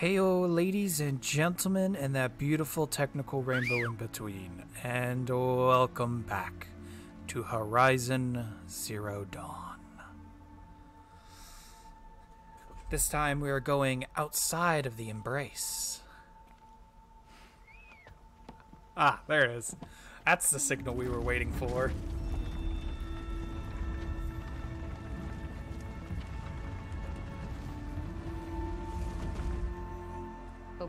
Heyo, ladies and gentlemen, and that beautiful technical rainbow in between, and welcome back to Horizon Zero Dawn. This time we are going outside of the embrace. Ah, there it is. That's the signal we were waiting for.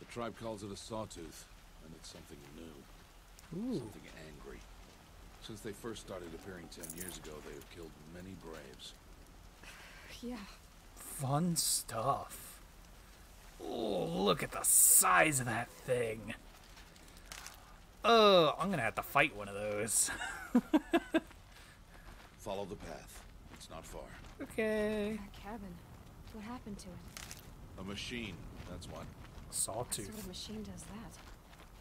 The tribe calls it a sawtooth, and it's something new. Ooh. Something angry. Since they first started appearing ten years ago, they have killed many braves. Yeah. Fun stuff. Oh, look at the size of that thing. Oh, I'm gonna have to fight one of those. Follow the path. It's not far. okay. That cabin. What happened to it? A machine, that's what. What sort of machine does that?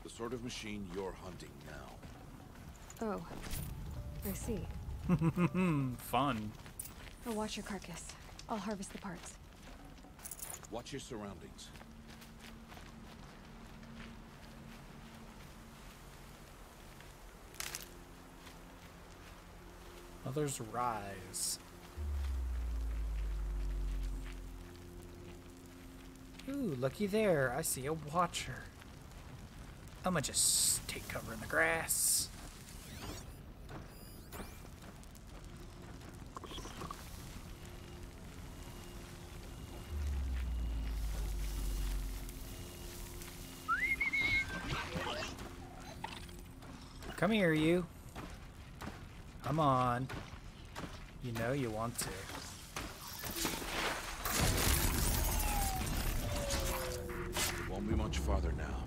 The sort of machine you're hunting now. Oh. I see. Fun. I'll watch your carcass. I'll harvest the parts. Watch your surroundings. Others rise. Ooh, looky there. I see a watcher. I'm gonna just take cover in the grass. Come here, you. Come on. You know you want to. Won't be much farther now.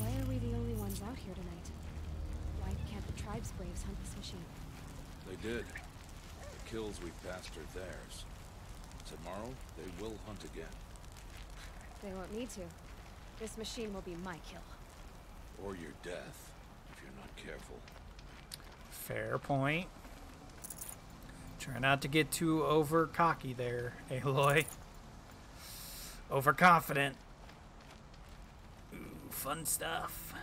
Why are we the only ones out here tonight? Why can't the tribe's braves hunt this machine? They did. The kills we passed are theirs. Tomorrow, they will hunt again. They won't need to. This machine will be my kill. Or your death, if you're not careful. Fair point. Try not to get too over cocky there, Aloy. Overconfident. Ooh, fun stuff.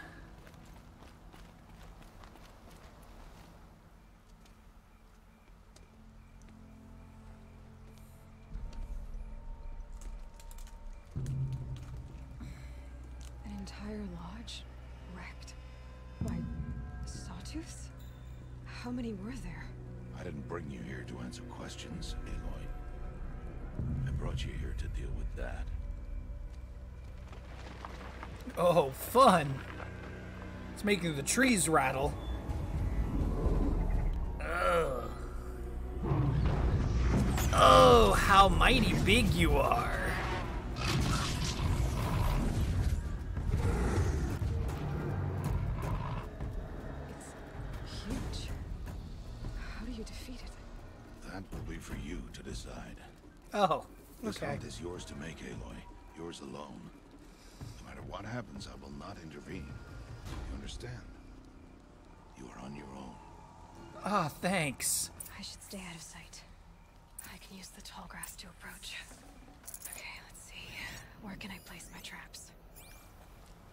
An entire lodge? Wrecked. By sawtooths? How many were there? I didn't bring you here to answer questions, Aloy. I brought you here to deal with that. Oh, fun! It's making the trees rattle. Ugh. Oh, how mighty big you are! It's huge. How do you defeat it? That will be for you to decide. Oh, This okay. hunt is yours to make, Aloy. Yours alone. No matter what happens, I will not intervene. You understand? You are on your own. Ah, thanks. I should stay out of sight. I can use the tall grass to approach. Okay, let's see. Where can I place my traps?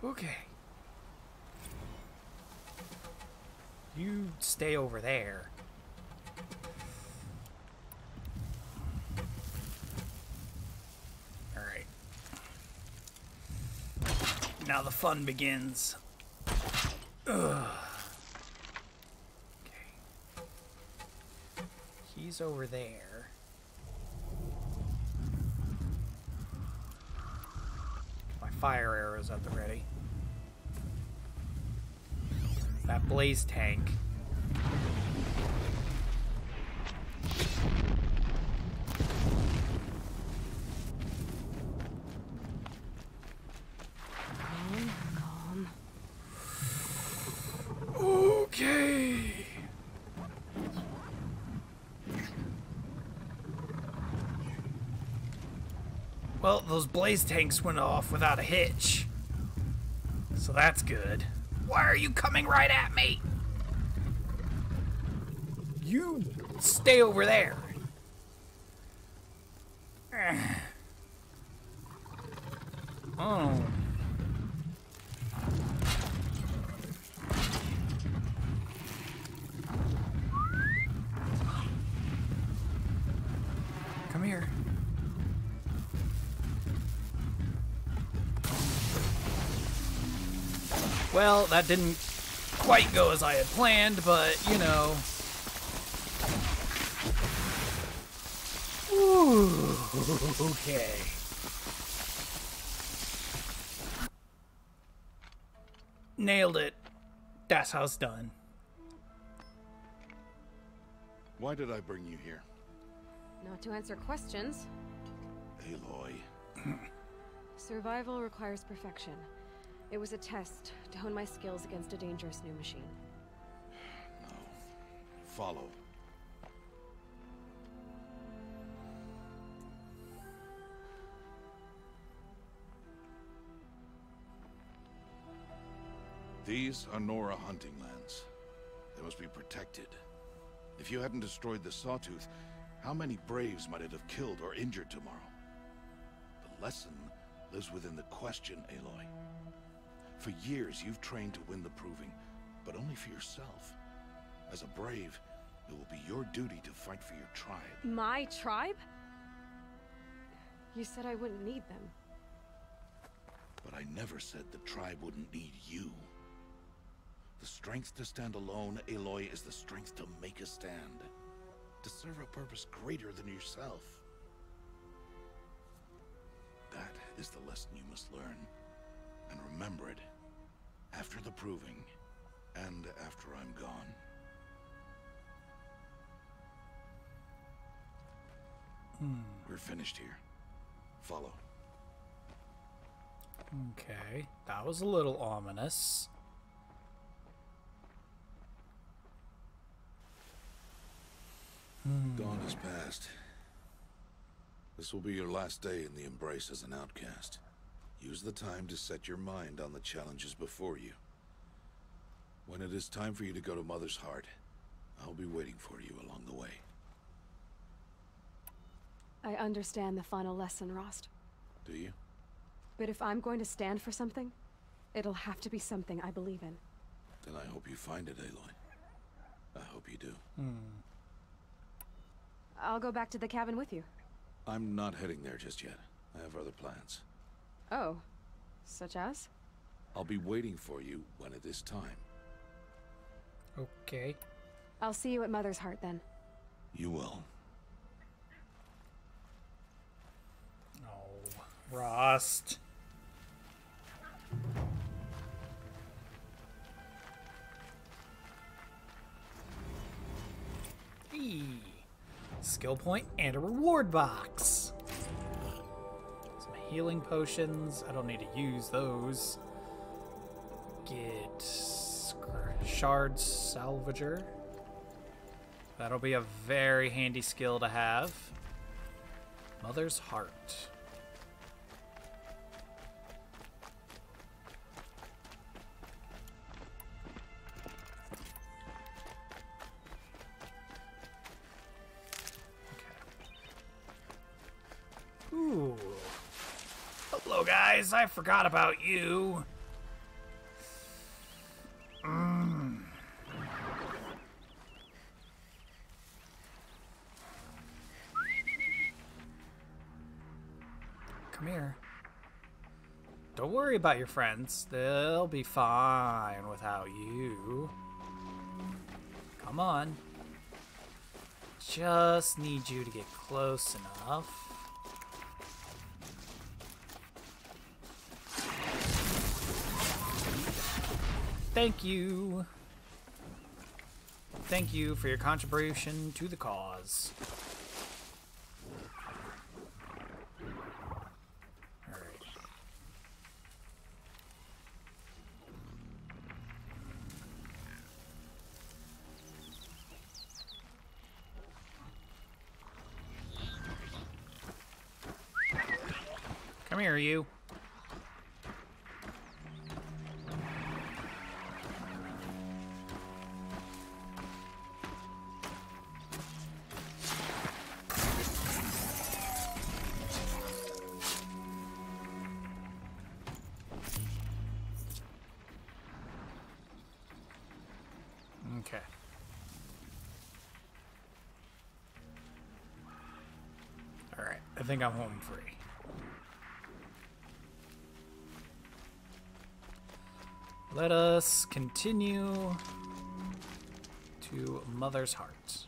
Okay. You stay over there. Alright. Now the fun begins. Ugh. Okay. He's over there. My fire arrows at the ready. That blaze tank. Well, those blaze tanks went off without a hitch. So that's good. Why are you coming right at me? You stay over there. That didn't quite go as I had planned, but you know. Ooh, okay. Nailed it. That's how it's done. Why did I bring you here? Not to answer questions. Aloy. Survival requires perfection. It was a test to hone my skills against a dangerous new machine. No. Follow. These are Nora hunting lands. They must be protected. If you hadn't destroyed the Sawtooth, how many Braves might it have killed or injured tomorrow? The lesson lives within the question, Aloy. For years, you've trained to win the Proving, but only for yourself. As a Brave, it will be your duty to fight for your tribe. My tribe? You said I wouldn't need them. But I never said the tribe wouldn't need you. The strength to stand alone, Aloy, is the strength to make a stand. To serve a purpose greater than yourself. That is the lesson you must learn. And remember it. After the proving. And after I'm gone. Hmm. We're finished here. Follow. Okay, that was a little ominous. Hmm. Dawn has passed. This will be your last day in the Embrace as an outcast. Use the time to set your mind on the challenges before you. When it is time for you to go to Mother's Heart, I'll be waiting for you along the way. I understand the final lesson, Rost. Do you? But if I'm going to stand for something, it'll have to be something I believe in. Then I hope you find it, Aloy. I hope you do. Hmm. I'll go back to the cabin with you. I'm not heading there just yet. I have other plans. Oh. Such as? I'll be waiting for you when it is time. Okay. I'll see you at Mother's Heart then. You will. Oh, Rost. Eee. Skill point and a reward box. Healing potions. I don't need to use those. Get shard salvager. That'll be a very handy skill to have. Mother's Heart. Guys. I forgot about you. Mm. Come here. Don't worry about your friends. They'll be fine without you. Come on. Just need you to get close enough. Thank you. Thank you for your contribution to the cause. Come here, you. Think I'm home free. Let us continue to Mother's Heart.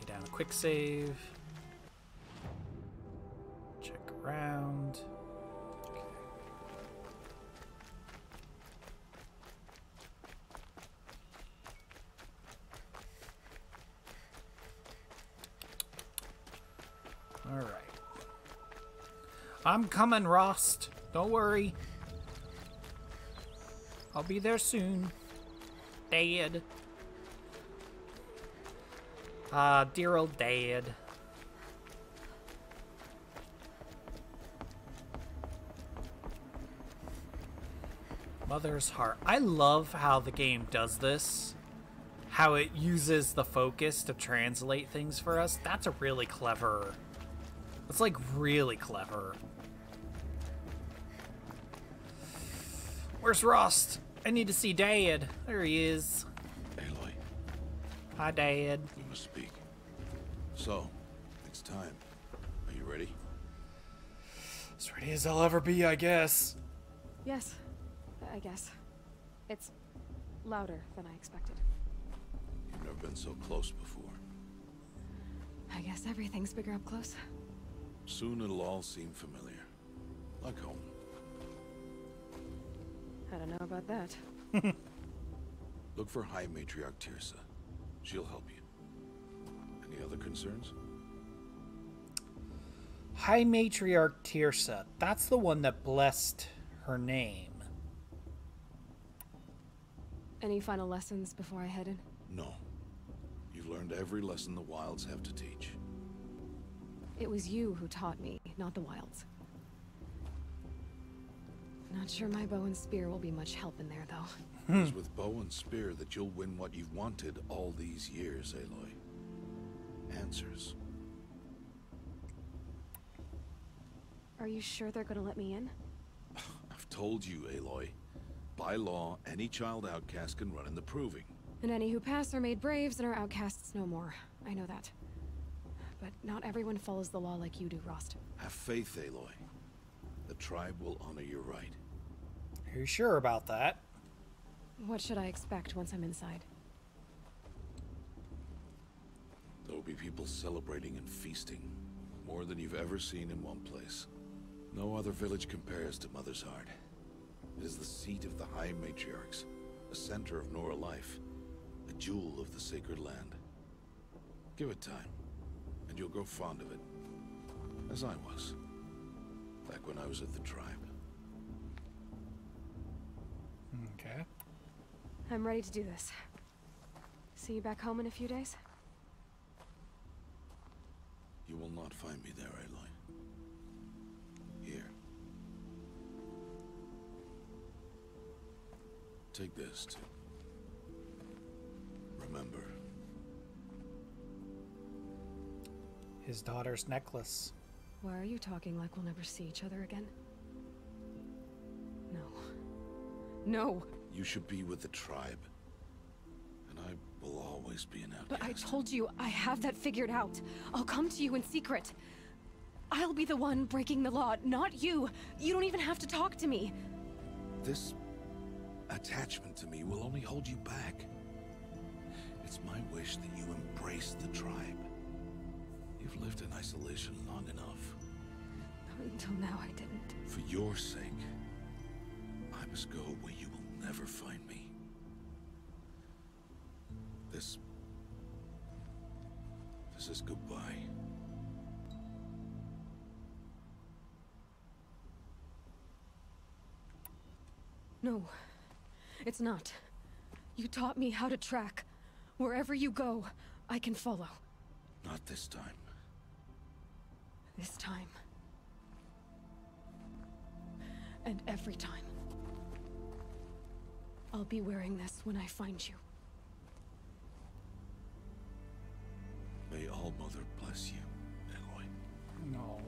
Lay down a quick save. Coming, Rost. Don't worry. I'll be there soon. Dad. Ah, dear old dad. Mother's Heart. I love how the game does this. How it uses the focus to translate things for us. That's a really clever. It's like really clever. Where's Rost? I need to see Dad. There he is. Aloy, Hi, Dad. we must speak. So, it's time. Are you ready? As ready as I'll ever be, I guess. Yes, I guess. It's louder than I expected. You've never been so close before. I guess everything's bigger up close. Soon it'll all seem familiar. Like home. I don't know about that. Look for High Matriarch Teersa. She'll help you. Any other concerns? High Matriarch Teersa. That's the one that blessed her name. Any final lessons before I head in? No. You've learned every lesson the Wilds have to teach. It was you who taught me, not the wilds. Not sure my bow and spear will be much help in there, though. Hmm. It's with bow and spear that you'll win what you've wanted all these years, Aloy. Answers. Are you sure they're gonna let me in? I've told you, Aloy. By law, any child outcast can run in the proving. And any who pass are made braves and are outcasts no more. I know that. But not everyone follows the law like you do, Rost. Have faith, Aloy. The tribe will honor your right. Are you sure about that? What should I expect once I'm inside? There will be people celebrating and feasting. More than you've ever seen in one place. No other village compares to Mother's Heart. It is the seat of the High Matriarchs, a center of Nora life, a jewel of the sacred land. Give it time, and you'll grow fond of it. As I was, back when I was at the tribe. I'm ready to do this. See you back home in a few days? You will not find me there, Aloy. Here. Take this, to... Remember, His daughter's necklace. Why are you talking like we'll never see each other again? No. No! You should be with the tribe. And I will always be an outcast. But I told you, I have that figured out. I'll come to you in secret. I'll be the one breaking the law, not you. You don't even have to talk to me. This attachment to me will only hold you back. It's my wish that you embrace the tribe. You've lived in isolation long enough. Until now, I didn't. For your sake, I must go where you never find me. This... This is goodbye. No, it's not. You taught me how to track. Wherever you go, I can follow. Not this time. This time. And every time. I'll be wearing this when I find you. May All Mother bless you, Aloy. No.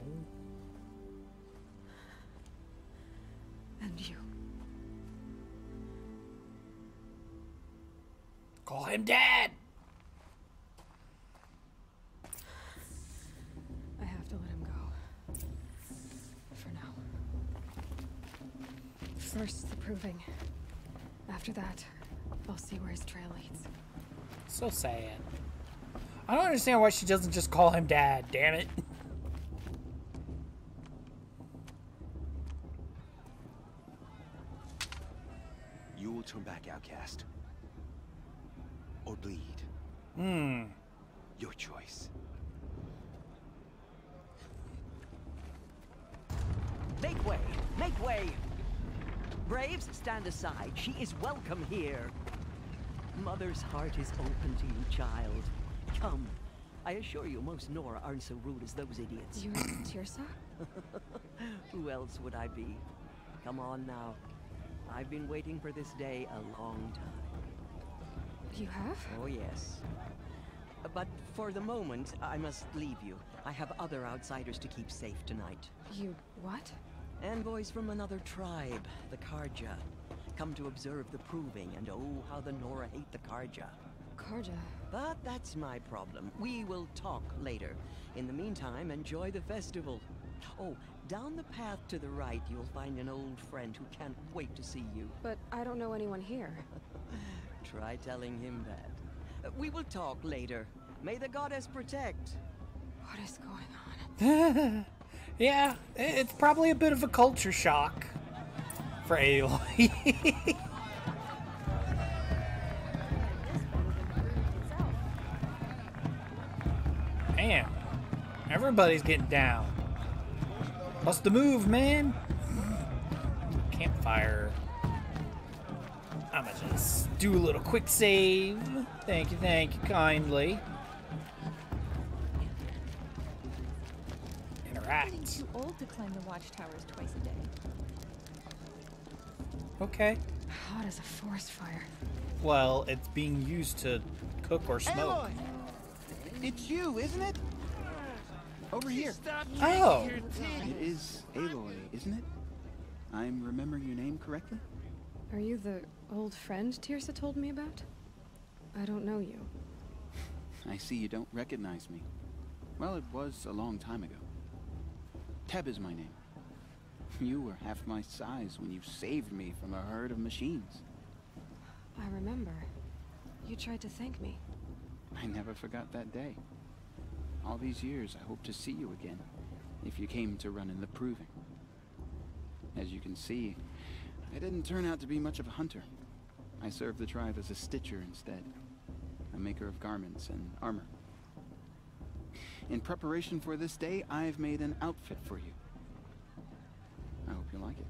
And you. Call him dad. I have to let him go. For now. First, the proving. After that, I'll see where his trail leads. So sad. I don't understand why she doesn't just call him dad. Damn it. You will turn back, outcast. Or bleed. Hmm. Your choice. Make way! Make way! Braves, stand aside. She is welcome here. Mother's heart is open to you, child. Come. I assure you, most Nora aren't so rude as those idiots. You're Teersa? Who else would I be? Come on now. I've been waiting for this day a long time. You have? Oh, yes. But for the moment, I must leave you. I have other outsiders to keep safe tonight. You what? Envoys from another tribe, the Carja. Come to observe the proving, and oh, how the Nora hate the Carja. Carja. But that's my problem. We will talk later. In the meantime, enjoy the festival. Oh, down the path to the right, you'll find an old friend who can't wait to see you. But I don't know anyone here. Try telling him that. Uh, We will talk later. May the goddess protect. What is going on? Yeah, it's probably a bit of a culture shock for Aloy. Damn, everybody's getting down. What's the move, man? Campfire. I'm gonna just do a little quick save. Thank you, thank you kindly. Interact. Getting too old to climb the watchtowers twice a day. Okay. Hot as a forest fire. Well, it's being used to cook or smoke. Aloy! It's you, isn't it? Over here. Oh, It is Aloy, isn't it? I'm remembering your name correctly? Are you the old friend Teersa told me about? I don't know you. I see you don't recognize me. Well, it was a long time ago. Teb is my name. You were half my size when you saved me from a herd of machines. I remember. You tried to thank me. I never forgot that day. All these years, I hope to see you again, if you came to run in the proving. As you can see, I didn't turn out to be much of a hunter. I served the tribe as a stitcher instead, a maker of garments and armor. In preparation for this day, I've made an outfit for you. I hope you like it.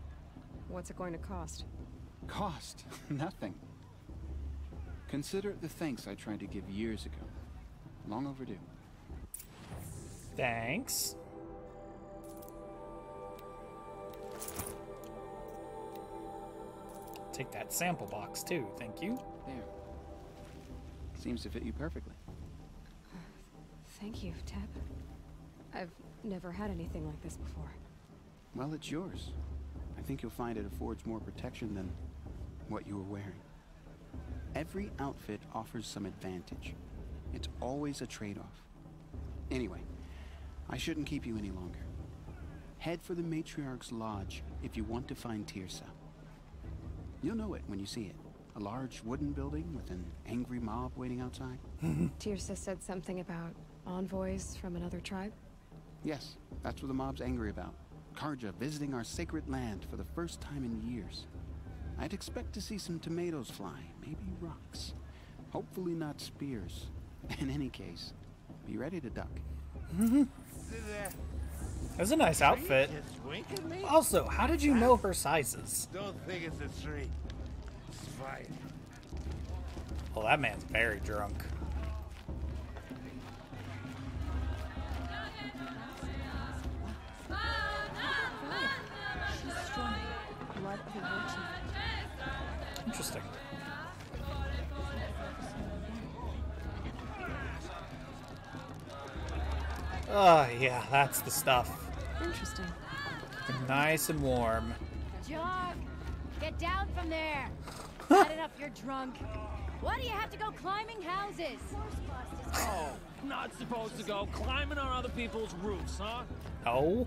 What's it going to cost? Cost? Nothing. Consider the thanks I tried to give years ago. Long overdue. thanks. Take that sample box too, thank you. There. Seems to fit you perfectly. Thank you, Teb. I've never had anything like this before. Well, it's yours. I think you'll find it affords more protection than what you were wearing. Every outfit offers some advantage. It's always a trade-off. Anyway, I shouldn't keep you any longer. Head for the Matriarch's Lodge if you want to find Teersa. You'll know it when you see it. A large wooden building with an angry mob waiting outside. Mm-hmm. Teersa said something about envoys from another tribe. Yes, that's what the mob's angry about. Carja visiting our sacred land for the first time in years. I'd expect to see some tomatoes fly, maybe rocks. Hopefully not spears. In any case, be ready to duck. Mm-hmm. That's a nice outfit. Just wink at me? Also, how did you know her sizes? Don't think it's a tree. It's fire. Well, that man's very drunk. Interesting. Oh, yeah, that's the stuff. Interesting. Nice and warm. Jog! Get down from there! Cut it up, you're drunk. Why do you have to go climbing houses? Oh, not supposed to go climbing on other people's roofs, huh? No.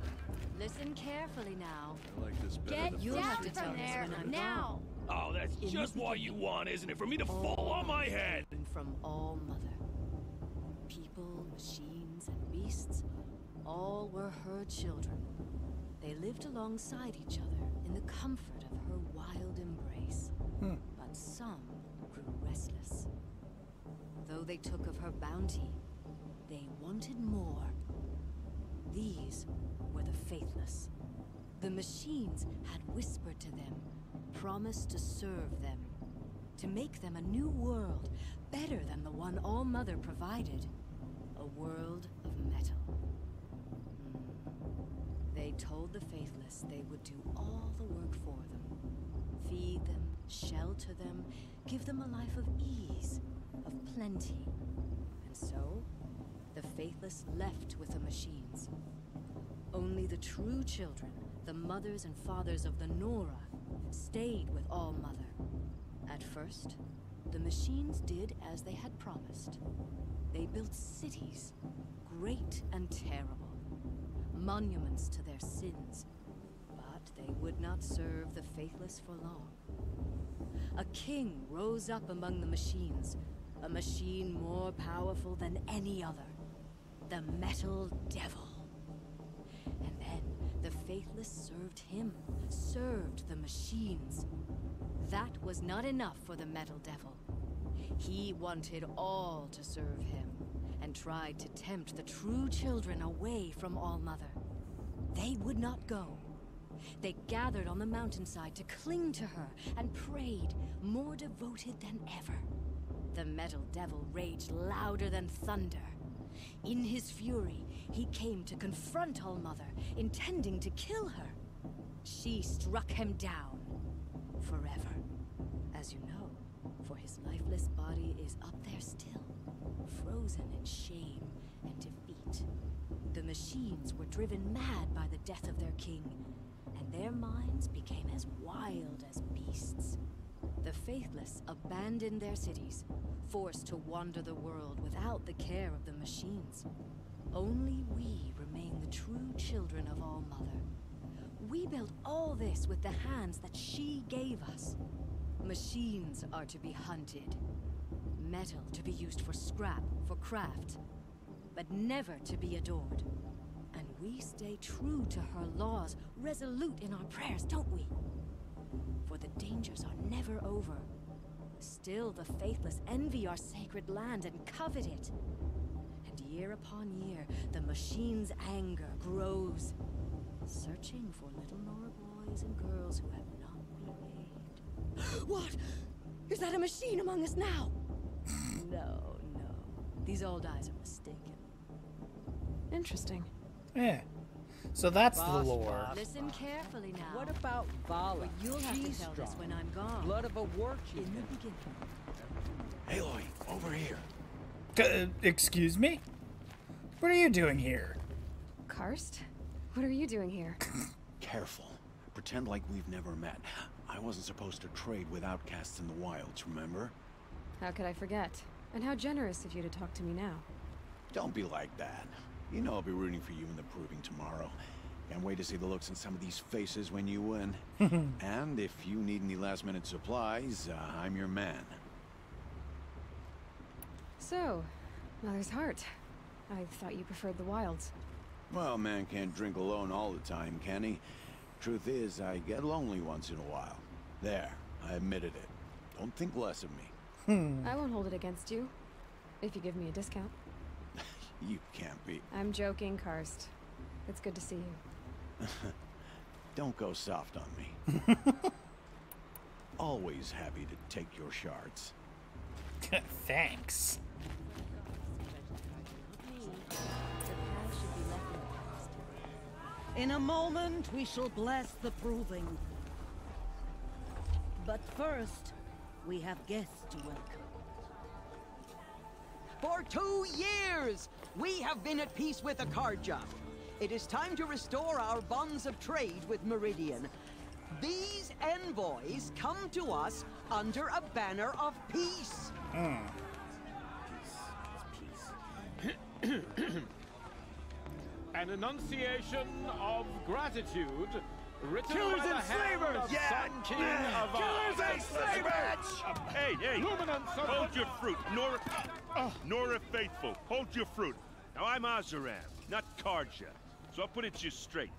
Listen carefully now. I like this better Get than down first from time. there now! Oh, that's just what you want, isn't it? For me to fall on my head. From All Mother. People, machines, and beasts, all were her children. They lived alongside each other in the comfort of her wild embrace. Hmm. But some grew restless. Though they took of her bounty, they wanted more. These were the faithless. The machines had whispered to them, promised to serve them, to make them a new world, better than the one All Mother provided. A world of metal. Hmm. They told the faithless they would do all the work for them. Feed them, shelter them, give them a life of ease, of plenty. And so, the faithless left with the machines. Only the true children, the mothers and fathers of the Nora, stayed with All Mother. At first, the machines did as they had promised. They built cities, great and terrible, monuments to their sins. But they would not serve the faithless for long. A king rose up among the machines, a machine more powerful than any other. The Metal Devil. Faithless served him, served the machines. That was not enough for the Metal Devil. He wanted all to serve him, and tried to tempt the true children away from All Mother. They would not go. They gathered on the mountainside to cling to her and prayed, more devoted than ever. The Metal Devil raged louder than thunder. In his fury, he came to confront All Mother, intending to kill her. She struck him down. Forever. As you know, for his lifeless body is up there still, frozen in shame and defeat. The machines were driven mad by the death of their king, and their minds became as wild as beasts. The faithless abandoned their cities, forced to wander the world without the care of the machines. Only we remain the true children of All Mother. We built all this with the hands that she gave us. Machines are to be hunted. Metal to be used for scrap, for craft. But never to be adored. And we stay true to her laws, resolute in our prayers, don't we? For the dangers are never over. Still, the faithless envy our sacred land and covet it. And year upon year, the machine's anger grows, searching for little Nora boys and girls who have not behaved. what? Is that a machine among us now? no, no. These old eyes are mistaken. Interesting. Yeah. So that's the lore. boss. Listen carefully now. What about Vala? You'll have She's to tell strong. this when I'm gone. Blood of a war chief. In the beginning. Aloy, over here. Uh, excuse me? What are you doing here? Karst? What are you doing here? Careful. Pretend like we've never met. I wasn't supposed to trade with outcasts in the wilds, remember? How could I forget? And how generous of you to talk to me now. Don't be like that. You know I'll be rooting for you in the proving tomorrow. Can't wait to see the looks on some of these faces when you win. and if you need any last minute supplies, uh, I'm your man. So, Mother's Heart. I thought you preferred the wilds. Well, man can't drink alone all the time, can he? Truth is, I get lonely once in a while. There, I admitted it. Don't think less of me. I won't hold it against you. If you give me a discount. You can't be. I'm joking, Karst. It's good to see you. Don't go soft on me. Always happy to take your shards. Thanks. In a moment, we shall bless the proving. But first, We have guests to welcome. For two years, we have been at peace with Akarja. It is time to restore our bonds of trade with Meridian. These envoys come to us under a banner of peace. Hmm. An enunciation of gratitude written Killers by the and hand slavers! of Yeah! Sun King Yeah! of Killers and slavers! Hey, hey! Luminance Hold your fruit, Nora. Nora Faithful, hold your fruit. Now I'm Oseram, not Carja, so I'll put it to you straight.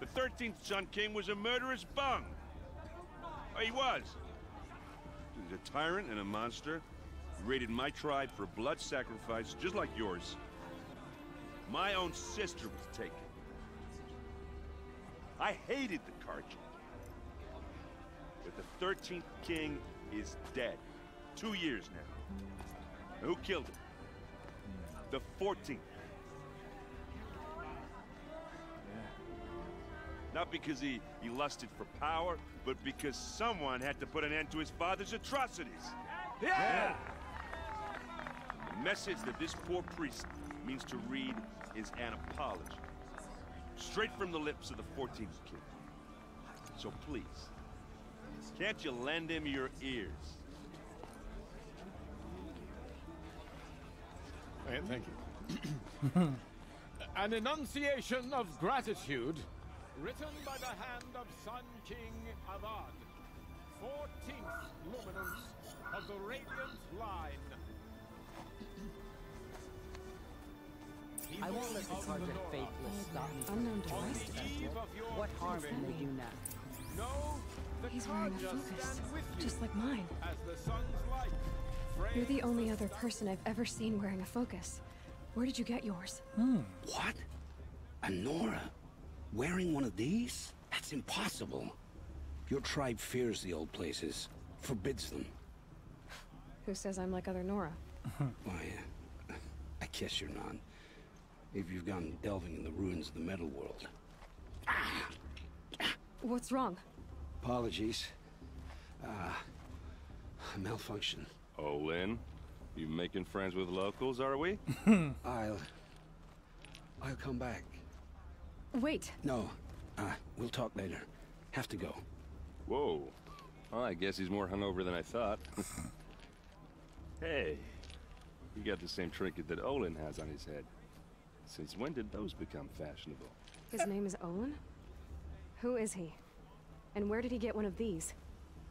The 13th Sun King was a murderous bung. Oh, he was. He was a tyrant and a monster. He raided my tribe for blood sacrifice, just like yours. My own sister was taken. I hated the Carja. But the 13th king is dead. Two years now. Who killed him? The 14th. Not because he, he lusted for power, but because someone had to put an end to his father's atrocities. Yeah! The message that this poor priest means to read is an apology. Straight from the lips of the 14th king. So please, can't you lend him your ears? Eh, Thank you. An enunciation of gratitude written by the hand of Sun King Avad, 14th luminance of the Radiant Line. I won't let the People of Carja faithless stop me from Unknown doing device this. eve of your What harm can they do now? Know the He's wearing a Carja focus, stand with you just like mine. as the sun's light You're the only other person I've ever seen wearing a focus. Where did you get yours? Hmm. What? A Nora? Wearing one of these? That's impossible. Your tribe fears the old places, forbids them. Who says I'm like other Nora? Why, uh, I guess you're not. If you've gone delving in the ruins of the metal world. What's wrong? Apologies. Uh, a malfunction. Oh, Lynn, you making friends with locals, are we? I'll... I'll come back. Wait, No, uh, we'll talk later. Have to go. Whoa. Well, I guess he's more hungover than I thought. hey, you got the same trinket that Olin has on his head. Since when did those become fashionable? his name is Olin? Who is he? And where did he get one of these?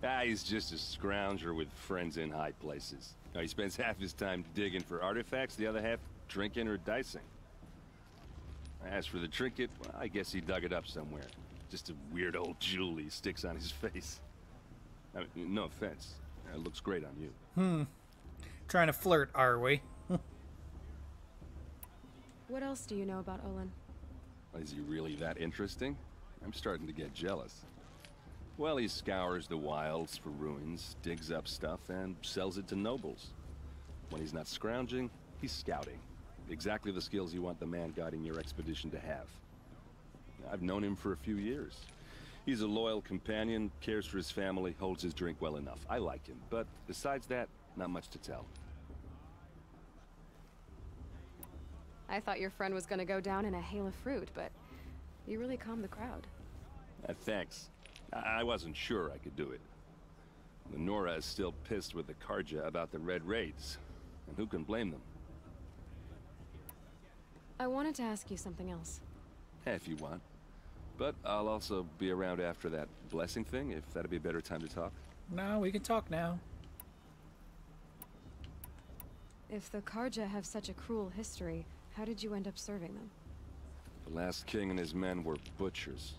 Ah, he's just a scrounger with friends in high places. Now, he spends half his time digging for artifacts, the other half drinking or dicing. As for the trinket, well, I guess he dug it up somewhere. Just a weird old jewel he sticks on his face. I mean, no offense. It looks great on you. Hmm. Trying to flirt, are we? What else do you know about Olin? Is he really that interesting? I'm starting to get jealous. Well, he scours the wilds for ruins, digs up stuff, and sells it to nobles. When he's not scrounging, he's scouting. Exactly the skills you want the man guiding your expedition to have. I've known him for a few years. He's a loyal companion, cares for his family, holds his drink well enough. I like him, but besides that, not much to tell. I thought your friend was gonna go down in a hail of fruit, but you really calmed the crowd. Uh, thanks. I-, I wasn't sure I could do it. The Nora is still pissed with the Carja about the Red Raids. And who can blame them? I wanted to ask you something else. Eh, if you want. But I'll also be around after that blessing thing, if that'd be a better time to talk. No, we can talk now. If the Carja have such a cruel history, how did you end up serving them? The last king and his men were butchers.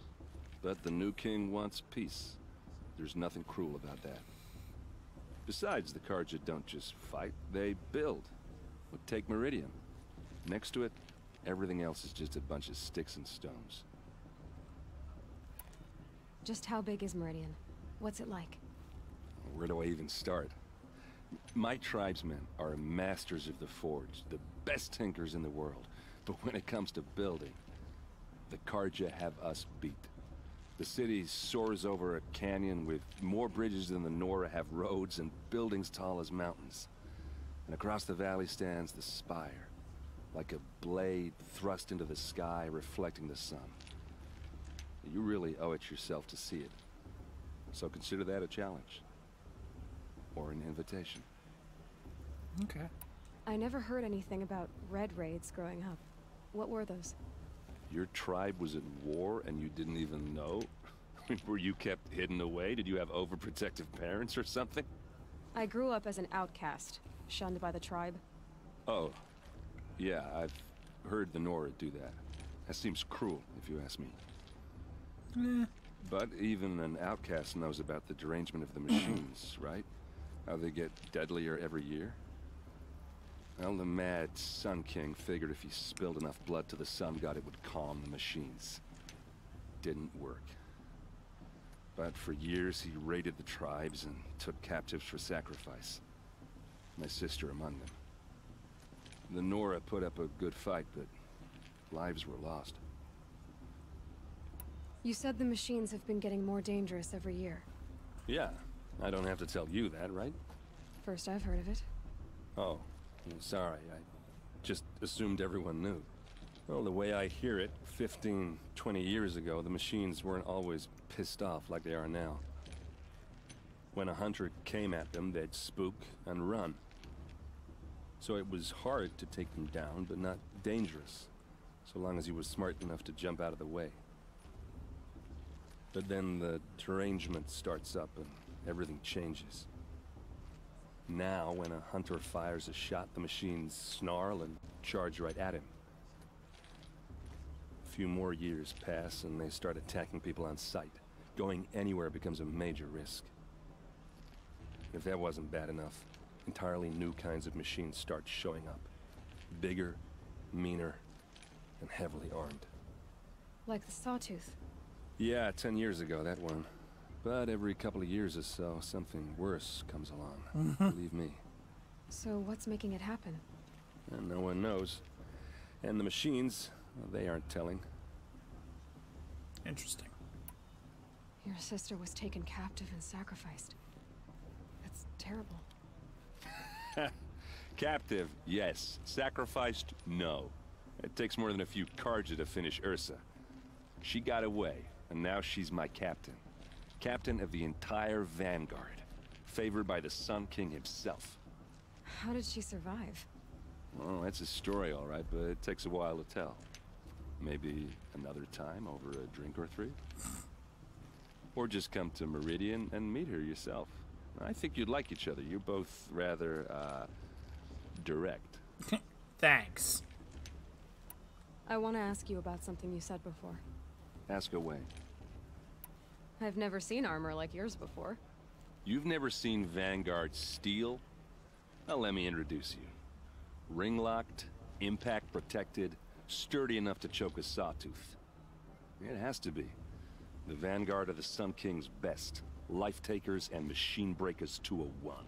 But the new king wants peace. There's nothing cruel about that. Besides, the Carja don't just fight, they build. Look, take Meridian. Next to it, everything else is just a bunch of sticks and stones. Just how big is Meridian? What's it like? Where do I even start? My tribesmen are masters of the forge, the best tinkers in the world. But when it comes to building, the Carja have us beat. The The city soars over a canyon with more bridges than the Nora have roads and buildings tall as mountains. And across the valley stands the spire, like a blade thrust into the sky reflecting the sun. You really owe it yourself to see it. So consider that a challenge. Or an invitation. Okay. I never heard anything about red raids growing up. What were those? Your tribe was at war and you didn't even know? Were you kept hidden away? Did you have overprotective parents or something? I grew up as an outcast, shunned by the tribe. Oh, yeah, I've heard the Nora do that. That seems cruel, if you ask me. Eh. But even an outcast knows about the derangement of the machines, right? How they get deadlier every year? Well, the mad Sun King figured if he spilled enough blood to the Sun God, it would calm the machines. Didn't work. But for years, he raided the tribes and took captives for sacrifice. My sister among them. The Nora put up a good fight, but lives were lost. You said the machines have been getting more dangerous every year. Yeah, I don't have to tell you that, right? First I've heard of it. Oh, well, sorry, I just assumed everyone knew. Well, the way I hear it, 15, 20 years ago, the machines weren't always pissed off like they are now. When a hunter came at them, they'd spook and run. So it was hard to take them down, but not dangerous, so long as he was smart enough to jump out of the way. But then the derangement starts up and everything changes. Now, when a hunter fires a shot, the machines snarl and charge right at him. A few more years pass and they start attacking people on sight. Going anywhere becomes a major risk. If that wasn't bad enough, entirely new kinds of machines start showing up. Bigger, meaner, and heavily armed. Like the Sawtooth. Yeah, ten years ago, that one. But every couple of years or so, something worse comes along. Mm-hmm. Believe me. So what's making it happen? And no one knows. And the machines, well, they aren't telling. Interesting. Your sister was taken captive and sacrificed. That's terrible. Captive, yes. Sacrificed, no. It takes more than a few Carja to finish Ersa. She got away, and now she's my captain. Captain of the entire Vanguard. Favored by the Sun King himself. How did she survive? Well, that's a story, all right, but it takes a while to tell. Maybe another time over a drink or three? Or just come to Meridian and meet her yourself. I think you'd like each other. You're both rather, uh, direct. Thanks. I want to ask you about something you said before. Ask away. I've never seen armor like yours before. You've never seen Vanguard steel? Now let me introduce you. Ring-locked, impact-protected, sturdy enough to choke a sawtooth. It has to be. The Vanguard of the Sun King's best. Life-takers and machine breakers to a one.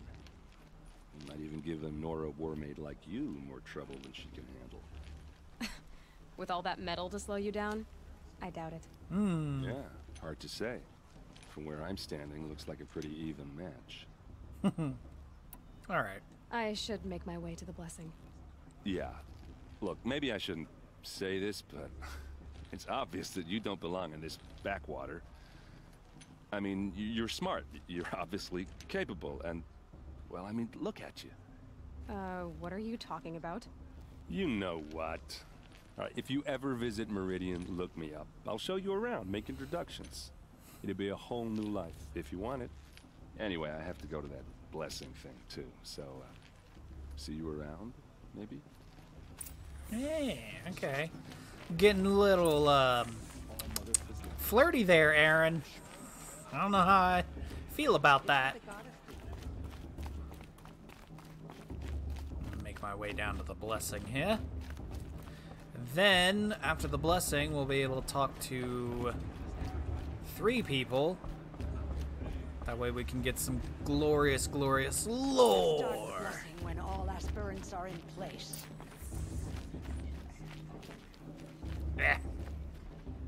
You might even give a Nora Warmaid like you more trouble than she can handle. With all that metal to slow you down? I doubt it. Hmm. Yeah, hard to say. From where I'm standing, looks like a pretty even match. All right. I should make my way to the blessing. Yeah. Look, maybe I shouldn't say this, but it's obvious that you don't belong in this backwater. I mean, you're smart. You're obviously capable, and, well, I mean, look at you. Uh, what are you talking about? You know what. All right, if you ever visit Meridian, look me up. I'll show you around, make introductions. It'll be a whole new life, if you want it. Anyway, I have to go to that blessing thing, too, so, uh, see you around, maybe? Yeah, okay. Getting a little um, flirty there, Erend. I don't know how I feel about that. Make my way down to the blessing here. Then, after the blessing, we'll be able to talk to three people. That way we can get some glorious, glorious Start lore. the blessing when all aspirants are in place. Eh.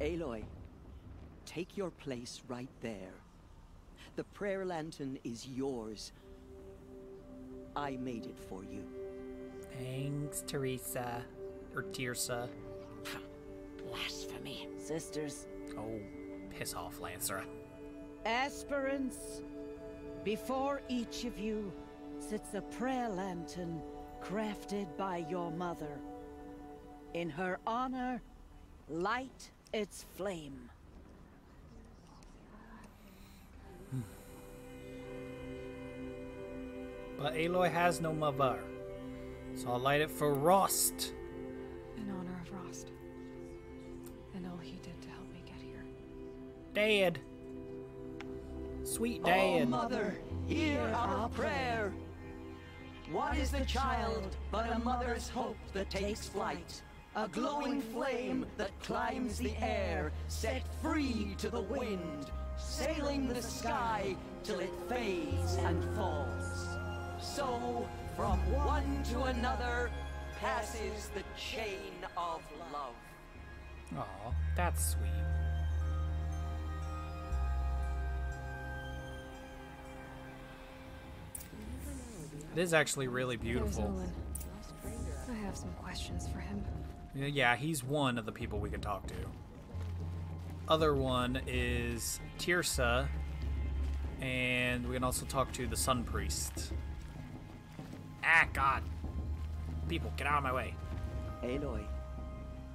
Aloy, take your place right there. The prayer lantern is yours. I made it for you. Thanks, Teresa. Or Teersa. Blasphemy. Sisters. Oh, piss off, Lansra. Aspirants, before each of you sits a prayer lantern crafted by your mother. In her honor, light its flame. But Aloy has no mother. So I'll light it for Rost. Dad. Sweet Oh. Mother, hear our prayer. What is the child but a mother's hope that takes flight? A glowing flame that climbs the air, set free to the wind, sailing the sky till it fades and falls. So, from one to another, passes the chain of love. Aw, that's sweet. It is actually really beautiful. I have some questions for him. Yeah, he's one of the people we can talk to. Other one is Teersa, and we can also talk to the Sun Priest. Ah, God. People, get out of my way. Aloy,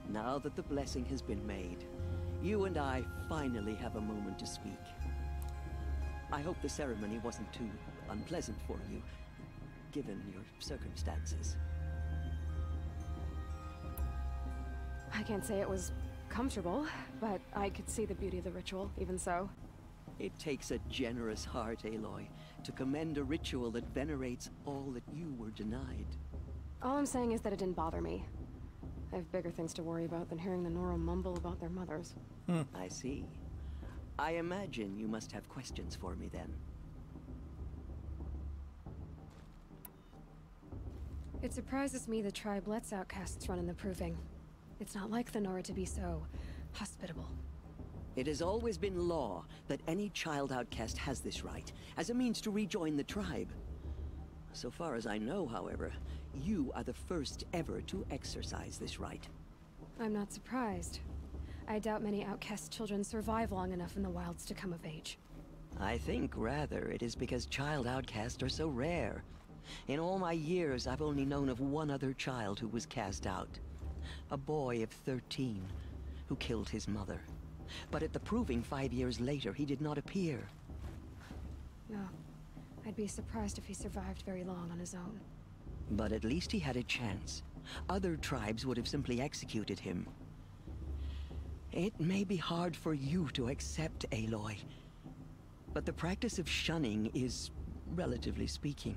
now that the blessing has been made, you and I finally have a moment to speak. I hope the ceremony wasn't too unpleasant for you, given your circumstances. I can't say it was comfortable, but I could see the beauty of the ritual, even so. It takes a generous heart, Aloy, to commend a ritual that venerates all that you were denied. All I'm saying is that it didn't bother me. I have bigger things to worry about than hearing the Nora mumble about their mothers. Hmm. I see. I imagine you must have questions for me then. It surprises me the tribe lets outcasts run in the proving. It's not like the Nora to be so hospitable. It has always been law that any child outcast has this right, as a means to rejoin the tribe. So far as I know, however, you are the first ever to exercise this right. I'm not surprised. I doubt many outcast children survive long enough in the wilds to come of age. I think, rather, it is because child outcasts are so rare. In all my years, I've only known of one other child who was cast out. A boy of 13, who killed his mother. But at the proving five years later, he did not appear. No. I'd be surprised if he survived very long on his own. But at least he had a chance. Other tribes would have simply executed him. It may be hard for you to accept, Aloy. But the practice of shunning is, relatively speaking,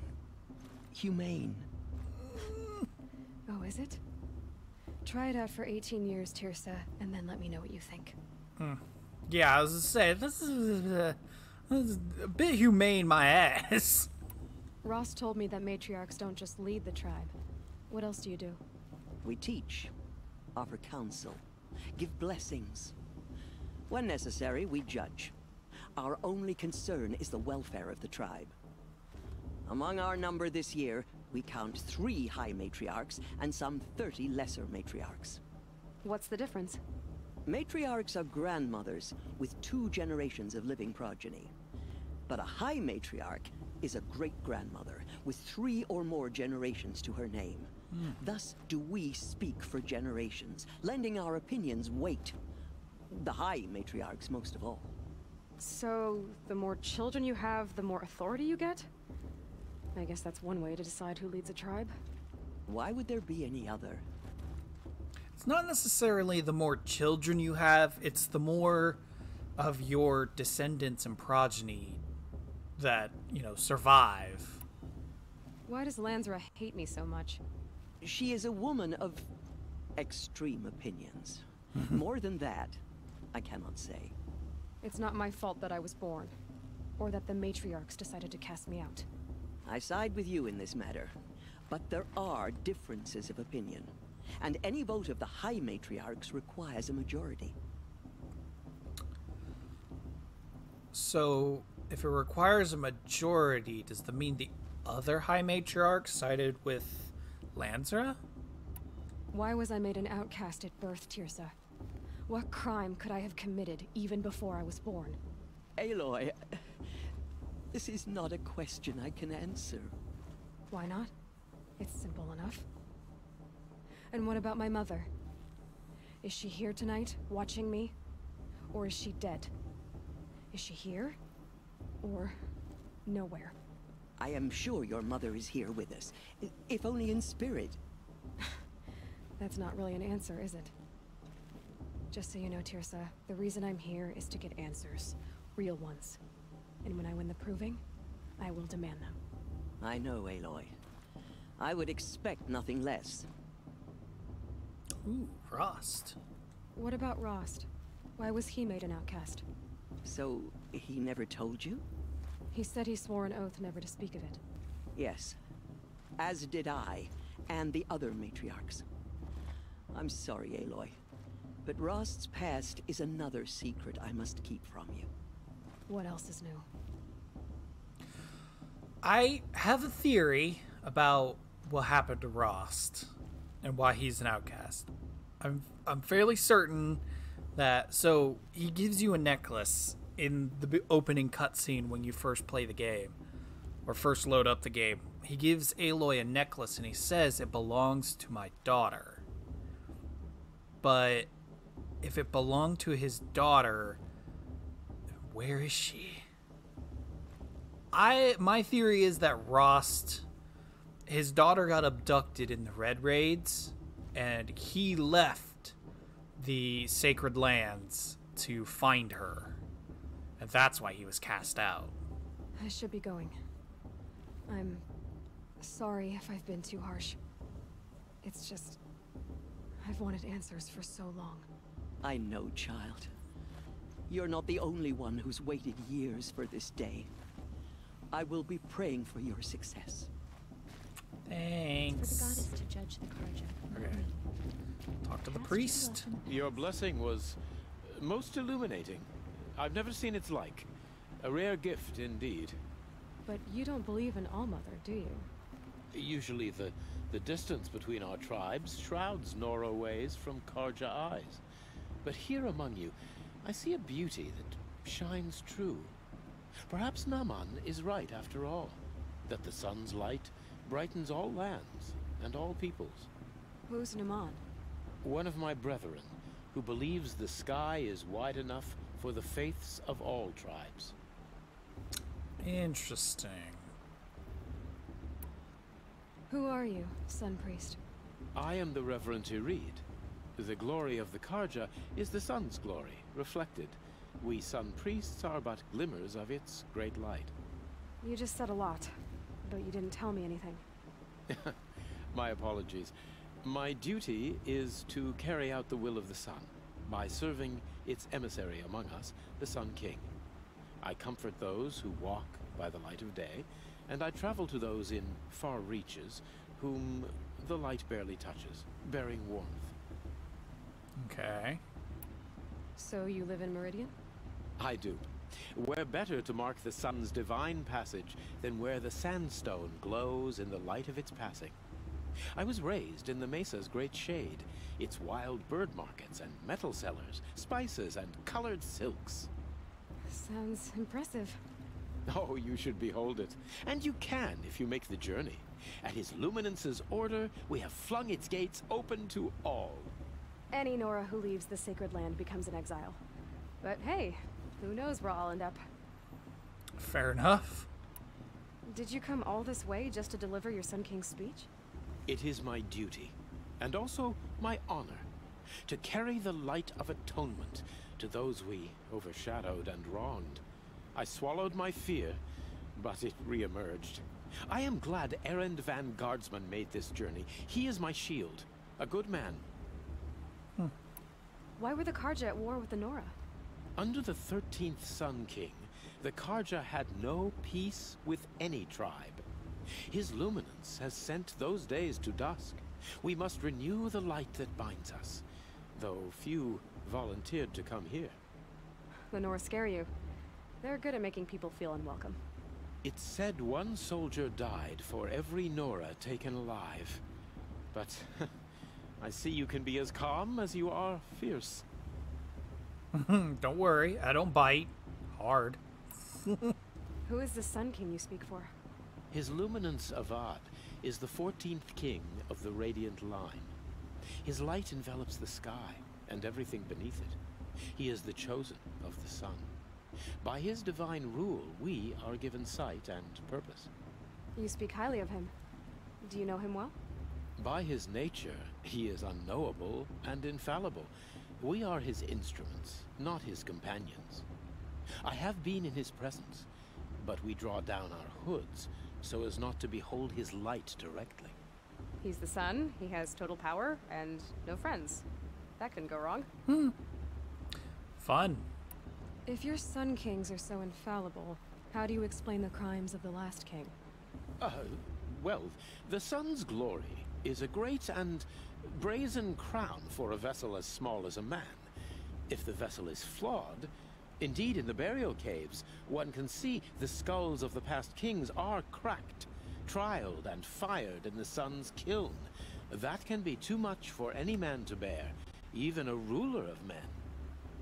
humane. Oh, is it? Try it out for 18 years, Teersa, and then let me know what you think. Hmm. Yeah, I was gonna say, this is, uh, this is a bit humane, my ass. Rost told me that matriarchs don't just lead the tribe. What else do you do? We teach, offer counsel, give blessings. When necessary, we judge. Our only concern is the welfare of the tribe. Among our number this year, we count three High Matriarchs and some 30 Lesser Matriarchs. What's the difference? Matriarchs are grandmothers with two generations of living progeny. But a High Matriarch is a great-grandmother with three or more generations to her name. Hmm. Thus do we speak for generations, lending our opinions weight. The High Matriarchs most of all. So, the more children you have, the more authority you get? I guess that's one way to decide who leads a tribe. Why would there be any other? It's not necessarily the more children you have, it's the more of your descendants and progeny that, you know, survive. Why does Lansra hate me so much? She is a woman of extreme opinions. Mm-hmm. More than that, I cannot say. It's not my fault that I was born. Or that the matriarchs decided to cast me out. I side with you in this matter. But there are differences of opinion. And any vote of the High Matriarchs requires a majority. So, if it requires a majority, does that mean the other High Matriarch sided with Lansra? Why was I made an outcast at birth, Teersa? What crime could I have committed even before I was born? Aloy, this is not a question I can answer. Why not? It's simple enough. And what about my mother? Is she here tonight, watching me? Or is she dead? Is she here? Or nowhere? I am sure your mother is here with us, if only in spirit. That's not really an answer, is it? Just so you know, Teersa, the reason I'm here is to get answers. Real ones. And when I win the proving, I will demand them. I know, Aloy. I would expect nothing less. Ooh, Rost. What about Rost? Why was he made an outcast? So, he never told you? He said he swore an oath never to speak of it. Yes. As did I, and the other matriarchs. I'm sorry, Aloy. But Rost's past is another secret I must keep from you. What else is new? I have a theory about what happened to Rost and why he's an outcast. I'm I'm fairly certain that so he gives you a necklace in the opening cutscene when you first play the game or first load up the game. He gives Aloy a necklace and he says it belongs to my daughter. But if it belonged to his daughter, where is she? I my theory is that Rost his daughter got abducted in the Red Raids and he left the sacred lands to find her. And that's why he was cast out. I should be going. I'm sorry if I've been too harsh. It's just I've wanted answers for so long. I know, child. You're not the only one who's waited years for this day. I will be praying for your success. Thanks. For the goddess to judge the Carja. Okay. Talk to the priest. Your blessing was uh, most illuminating. I've never seen its like. A rare gift indeed. But you don't believe in All Mother, do you? Usually the, the distance between our tribes shrouds Nora ways from Carja eyes. But here among you, I see a beauty that shines true. Perhaps Naman is right after all, that the sun's light brightens all lands and all peoples. Who's Naman? One of my brethren, who believes the sky is wide enough for the faiths of all tribes. Interesting. Who are you, Sun Priest? I am the Reverend Irid. The glory of the Carja is the sun's glory, reflected. We sun priests are but glimmers of its great light. You just said a lot, but you didn't tell me anything. My apologies. My duty is to carry out the will of the sun by serving its emissary among us, the Sun King. I comfort those who walk by the light of day, and I travel to those in far reaches whom the light barely touches, bearing warmth. Okay. So you live in Meridian? I do. Where better to mark the sun's divine passage than where the sandstone glows in the light of its passing? I was raised in the mesa's great shade, its wild bird markets and metal cellars, spices and colored silks. Sounds impressive. Oh, you should behold it. And you can if you make the journey. At his luminance's order, we have flung its gates open to all. Any Nora who leaves the sacred land becomes an exile. But hey, who knows where I'll end up. Fair enough. Did you come all this way just to deliver your Sun King's speech? It is my duty, and also my honor, to carry the light of atonement to those we overshadowed and wronged. I swallowed my fear, but it reemerged. I am glad Erend Vanguardsman made this journey. He is my shield. A good man. Hmm. Why were the Carja at war with the Nora? Under the 13th Sun King, the Carja had no peace with any tribe. His luminance has sent those days to dusk. We must renew the light that binds us, though few volunteered to come here. The Nora scare you. They're good at making people feel unwelcome. It's said one soldier died for every Nora taken alive. But I see you can be as calm as you are fierce. don't worry, I don't bite. Hard. Who is the Sun King you speak for? His Luminance Avad is the 14th king of the Radiant Line. His light envelops the sky and everything beneath it. He is the chosen of the sun. By his divine rule, we are given sight and purpose. You speak highly of him. Do you know him well? By his nature, he is unknowable and infallible. We are his instruments, not his companions. I have been in his presence, but we draw down our hoods so as not to behold his light directly. He's the sun, he has total power, and no friends. That couldn't go wrong. Hmm. Fun. If your Sun Kings are so infallible, how do you explain the crimes of the last king? Uh, well, the sun's glory is a great and brazen crown for a vessel as small as a man. If the vessel is flawed, indeed in the burial caves, one can see the skulls of the past kings are cracked, trialed and fired in the sun's kiln. That can be too much for any man to bear, even a ruler of men.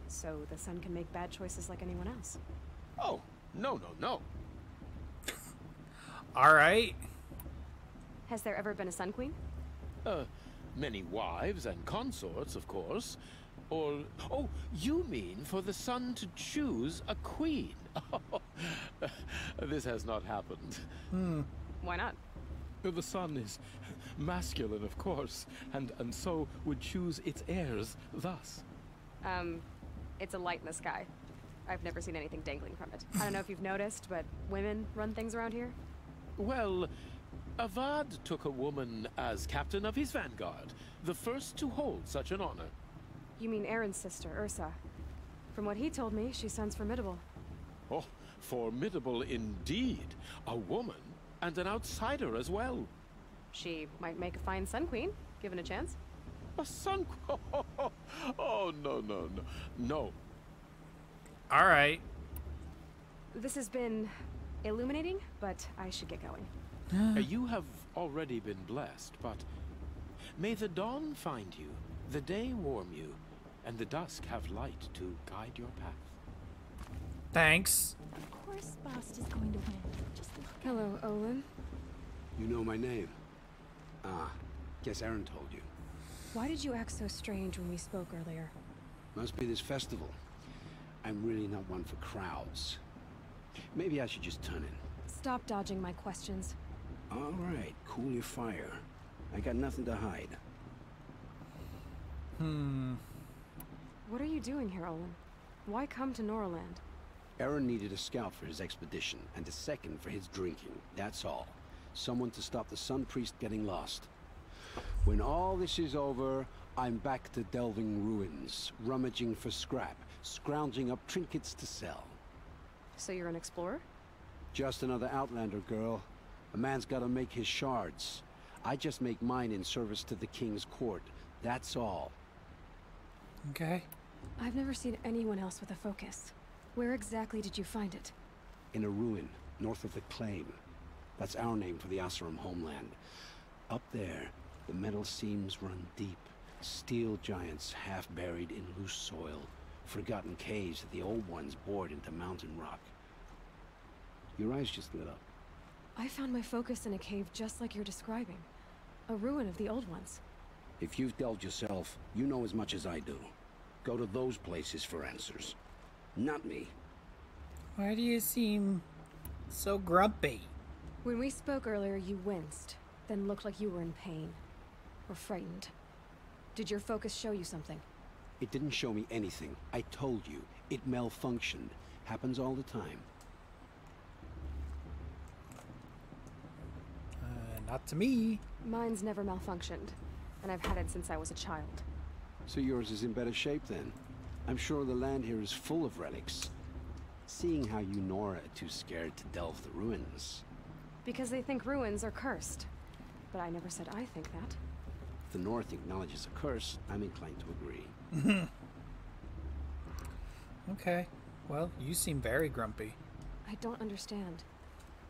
So the sun can make bad choices like anyone else? Oh, no, no, no. All right. Has there ever been a Sun Queen? Uh, many wives and consorts, of course. Or, oh, you mean for the sun to choose a queen? this has not happened. Hmm. Why not? The sun is masculine, of course, and, and so would choose its heirs thus. Um, it's a light in the sky. I've never seen anything dangling from it. I don't know if you've noticed, but women run things around here. Well, Avad took a woman as captain of his vanguard, the first to hold such an honor. You mean Erend's sister, Ersa. From what he told me, she sounds formidable. Oh, formidable indeed. A woman and an outsider as well. She might make a fine Sun Queen, given a chance. A Sun Queen? Oh, no, no, no. No. All right. This has been illuminating, but I should get going. You have already been blessed, but may the dawn find you, the day warm you, and the dusk have light to guide your path. Thanks. Of course Bast is going to win. Just look. Hello, Olin. You know my name? Ah, guess Erend told you. Why did you act so strange when we spoke earlier? Must be this festival. I'm really not one for crowds. Maybe I should just turn in. Stop dodging my questions. All right, cool your fire. I got nothing to hide. Hmm. What are you doing here, Olin? Why come to Noraland? Erend needed a scout for his expedition, and a second for his drinking. That's all. Someone to stop the Sun Priest getting lost. When all this is over, I'm back to delving ruins, rummaging for scrap, scrounging up trinkets to sell. So you're an explorer? Just another Outlander girl. A man's gotta make his shards. I just make mine in service to the King's court. That's all. Okay. I've never seen anyone else with a focus. Where exactly did you find it? In a ruin, north of the Claim. That's our name for the Oseram homeland. Up there, the metal seams run deep. Steel giants half buried in loose soil. Forgotten caves that the old ones bored into mountain rock. Your eyes just lit up. I found my focus in a cave just like you're describing. A ruin of the old ones. If you've delved yourself, you know as much as I do. Go to those places for answers. Not me. Why do you seem so grumpy? When we spoke earlier, you winced, then looked like you were in pain. Or frightened. Did your focus show you something? It didn't show me anything. I told you. It malfunctioned. Happens all the time. Uh, not to me. Mine's never malfunctioned, and I've had it since I was a child. So yours is in better shape then? I'm sure the land here is full of relics. Seeing how you Nora are too scared to delve the ruins. Because they think ruins are cursed. But I never said I think that. If the North acknowledges a curse, I'm inclined to agree. okay. Well, you seem very grumpy. I don't understand.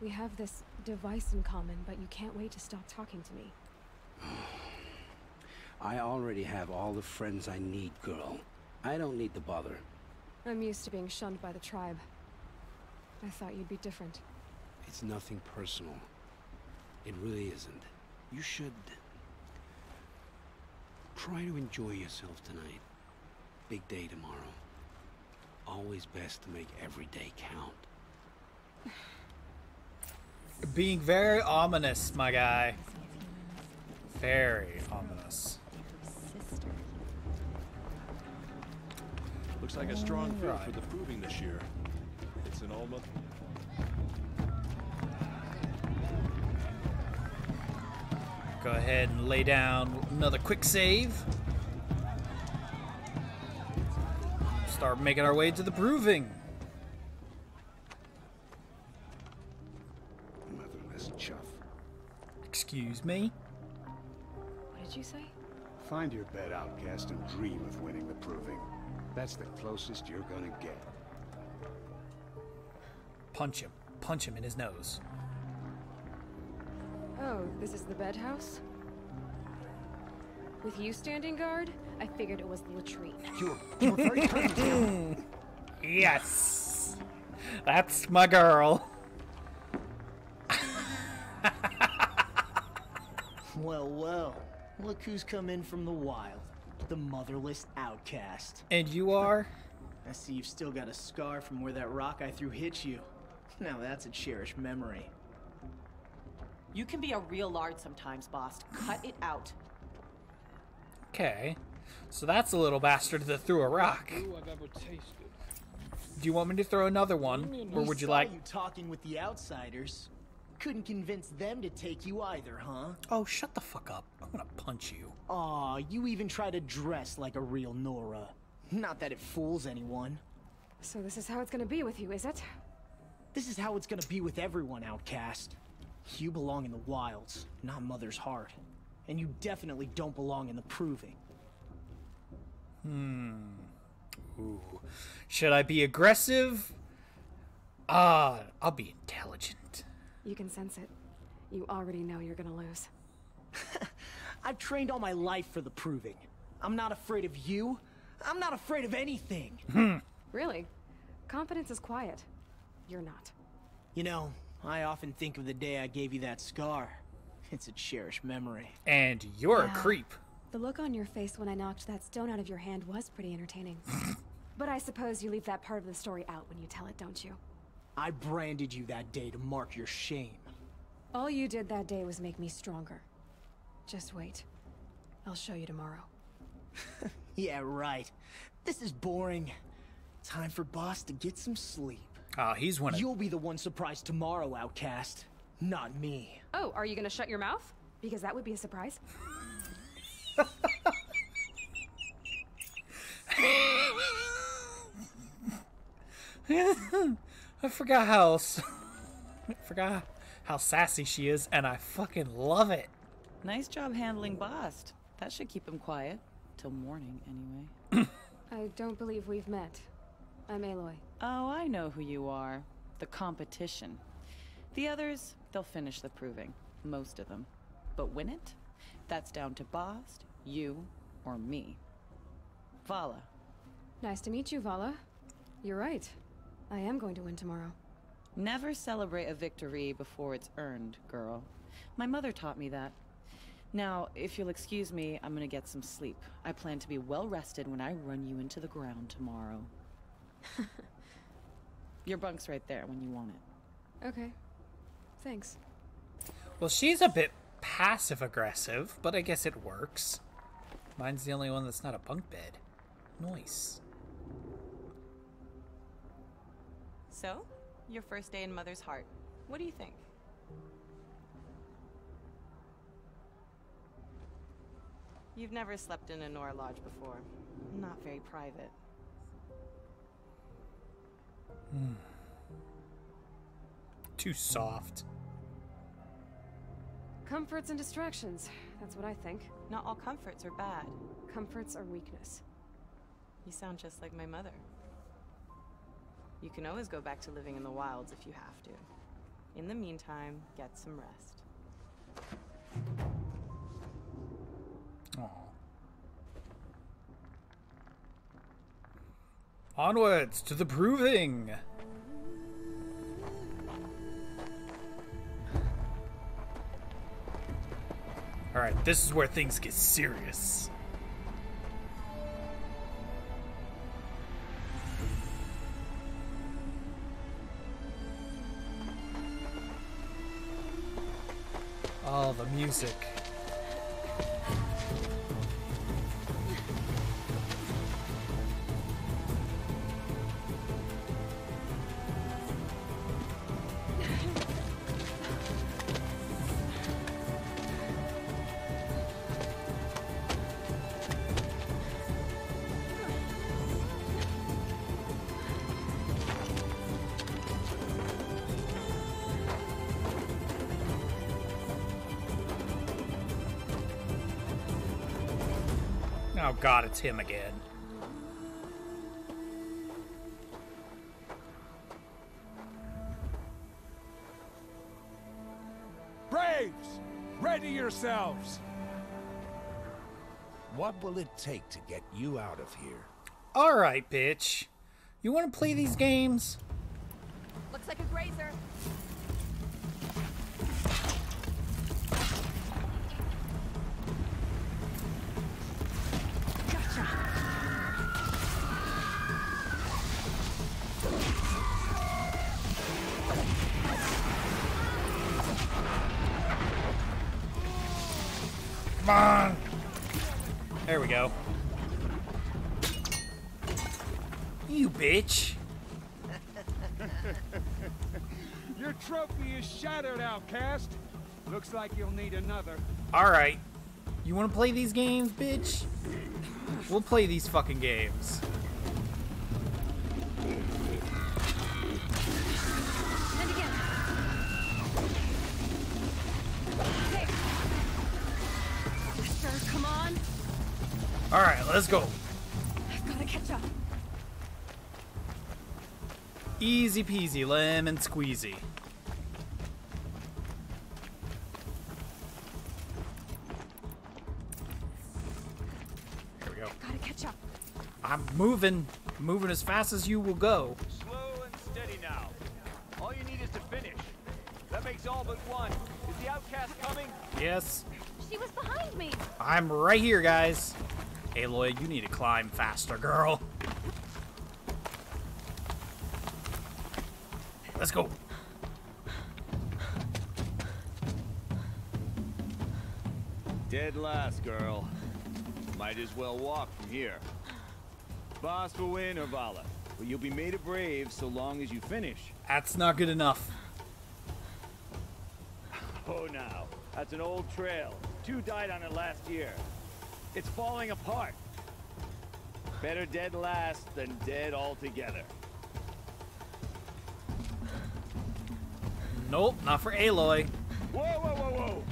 We have this device in common, but you can't wait to stop talking to me. I already have all the friends I need, girl. I don't need the bother. I'm used to being shunned by the tribe. I thought you'd be different. It's nothing personal. It really isn't. You should... Try to enjoy yourself tonight. Big day tomorrow. Always best to make every day count. Being very ominous, my guy. Very ominous. Looks like a strong field Alright. for the proving this year. It's an Olma. Go ahead and lay down another quick save. Start making our way to the proving. Excuse me? What did you say? Find your bed, outcast, and dream of winning the proving. That's the closest you're gonna get. Punch him. Punch him in his nose. Oh, this is the bed house? With you standing guard, I figured it was the latrine. You're, you're very kind, Yes! That's my girl. Well, well. Look who's come in from the wild. The motherless outcast. And you are? I see you've still got a scar from where that rock I threw hit you. Now that's a cherished memory. You can be a real lard sometimes, Bast. Cut it out. Okay. So that's a little bastard that threw a rock. I've ever tasted. Do you want me to throw another one? Or would you saw like. you talking with the outsiders? Couldn't convince them to take you either, huh? Oh, shut the fuck up. I'm gonna punch you. Aw, you even try to dress like a real Nora. Not that it fools anyone. So this is how it's gonna be with you, is it? This is how it's gonna be with everyone, Outcast. You belong in the wilds, not Mother's Heart. And you definitely don't belong in the Proving. Hmm. Ooh. Should I be aggressive? Ah, I'll be intelligent. You can sense it. You already know you're gonna lose. I've trained all my life for the Proving. I'm not afraid of you. I'm not afraid of anything. Hmm. Really? Confidence is quiet. You're not. You know, I often think of the day I gave you that scar. It's a cherished memory. And you're a creep. The look on your face when I knocked that stone out of your hand was pretty entertaining. but I suppose you leave that part of the story out when you tell it, don't you? I branded you that day to mark your shame. All you did that day was make me stronger. Just wait. I'll show you tomorrow. Yeah, right. This is boring. Time for Bast to get some sleep. Ah, he's one of You'll be the one surprised tomorrow, Outcast. Not me. Oh, are you gonna shut your mouth? Because that would be a surprise. I forgot how s- I forgot how sassy she is, and I fucking love it. Nice job handling Bast. That should keep him quiet. Till morning, anyway. I don't believe we've met. I'm Aloy. Oh, I know who you are. The competition. The others, they'll finish the proving. Most of them. But win it? That's down to Bast, you, or me. Vala. Nice to meet you, Vala. You're right. I am going to win tomorrow. Never celebrate a victory before it's earned, girl. My mother taught me that. Now, if you'll excuse me, I'm gonna get some sleep. I plan to be well rested when I run you into the ground tomorrow. Your bunk's right there when you want it. Okay. Thanks. Well, she's a bit passive aggressive, but I guess it works. Mine's the only one that's not a bunk bed. Nice. So, your first day in Mother's Heart. What do you think? You've never slept in a Nora Lodge before. Not very private. Hmm. Too soft. Comforts and distractions. That's what I think. Not all comforts are bad. Comforts are weakness. You sound just like my mother. You can always go back to living in the wilds if you have to. In the meantime, get some rest. Aw. Onwards to the proving. All right, this is where things get serious. Oh, the music. God, it's him again. Braves, ready yourselves. What will it take to get you out of here? Alright, bitch. You wanna play these games? Alright. You wanna play these games, bitch? We'll play these fucking games. On. Alright, let's go. I've gotta catch up. Easy peasy, lemon squeezy. Moving. Moving as fast as you will go. Slow and steady now. All you need is to finish. That makes all but one. Is the outcast coming? Yes. She was behind me. I'm right here, guys. Aloy, you need to climb faster, girl. Let's go. Dead last, girl. Might as well walk from here. Bast will win or Vala, but you'll be made a brave so long as you finish. That's not good enough. Oh, now. That's an old trail. Two died on it last year. It's falling apart. Better dead last than dead altogether. Nope, not for Aloy. Whoa, whoa, whoa, whoa!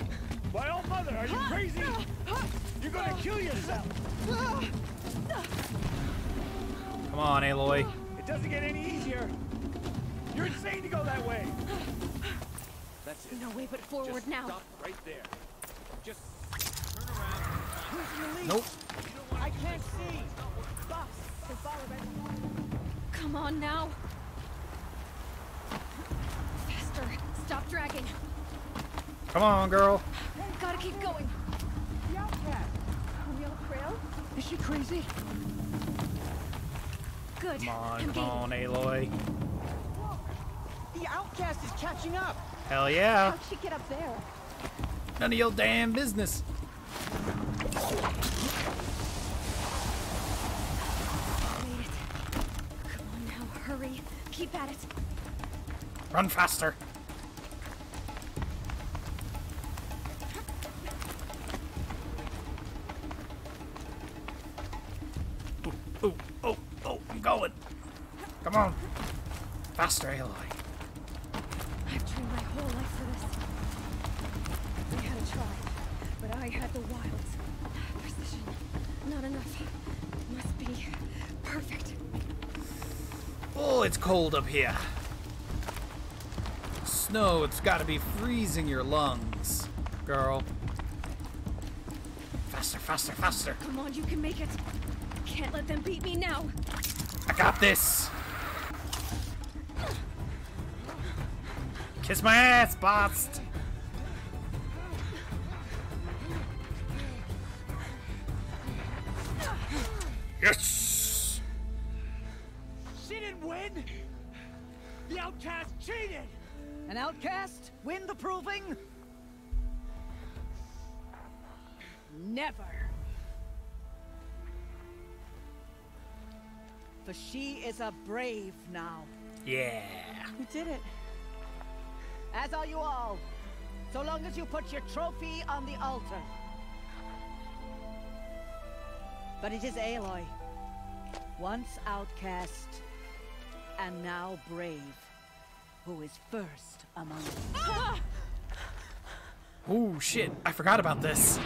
My old mother, are you crazy? You're gonna kill yourself! Come on, Aloy. It doesn't get any easier. You're insane to go that way. That's it. No way but forward Just now. Stop right there. Just turn around. Who's Nope. I can't see. Boss, they follow right Come on now. Faster. Stop dragging. Come on, girl. Gotta keep going. The outcast. On the other trail? Is she crazy? Good. Come on, I'm come on, Aloy. The outcast is catching up. Hell yeah. How'd she get up there? None of your damn business. Made it. Come on now, hurry. Keep at it. Run faster. Cold up here. Snow, it's gotta be freezing your lungs, girl. Faster, faster, faster. Come on, you can make it. Can't let them beat me now. I got this. Kiss my ass, Bast. She is a brave now. Yeah. We did it. As are you all. So long as you put your trophy on the altar. But it is Aloy. Once outcast, and now brave, who is first among us. Oh shit! I forgot about this.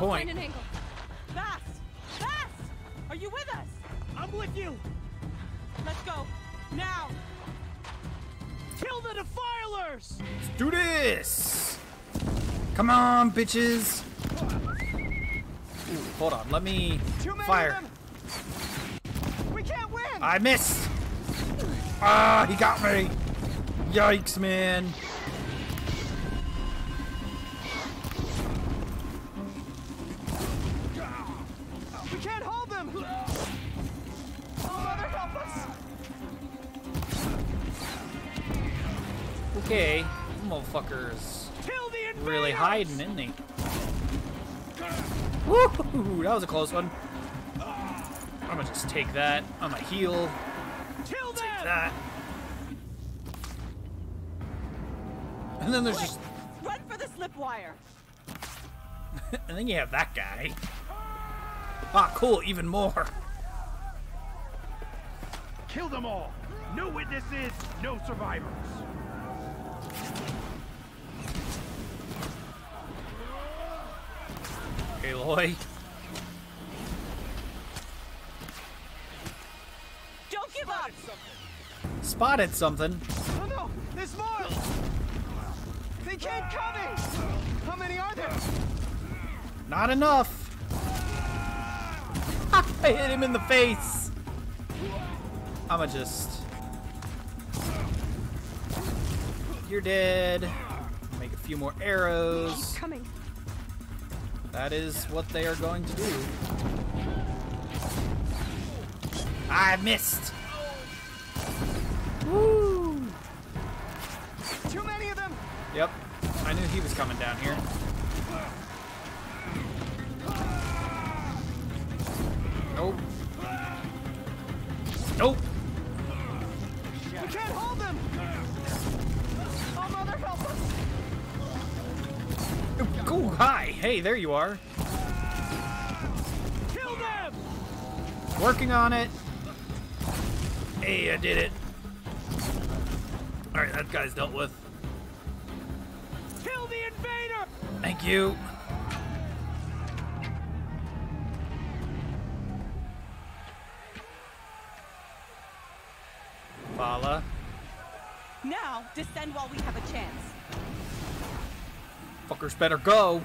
Point. Find an angle. Fast! Fast! Are you with us? I'm with you. Let's go. Now! Kill the defilers! Let's do this. Come on, bitches. Ooh, hold on. Let me Too many fire. of them. We can't win. I missed. Ah, he got me. Yikes, man. Hiding, he? Woo! That was a close one. I'm gonna just take that. I'm gonna heal. Kill Take that. And then there's just, Run for the slip wire! and then you have that guy. Ah, cool, even more. Kill them all! No witnesses, no survivors! Aloy. Don't give up! Spotted something. Oh no, there's more! They keep coming! How many are there? Not enough. I hit him in the face. I'ma just. You're dead. Make a few more arrows. Coming. That is what they are going to do. I missed. Woo! Too many of them! Yep. I knew he was coming down here. Hey, there you are. Kill them! Working on it. Hey, I did it. Alright, that guy's dealt with. Kill the invader! Thank you. Fala. Now, descend while we have a chance. Fuckers better go.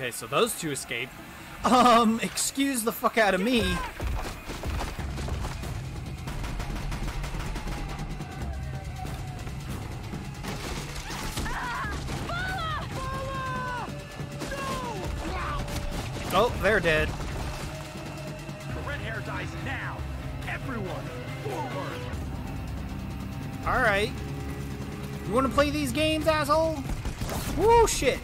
Okay, so those two escaped. Um, excuse the fuck out of me. Oh, they're dead. The red hair dies now! Everyone, forward! Alright. You wanna play these games, asshole? Woo, shit.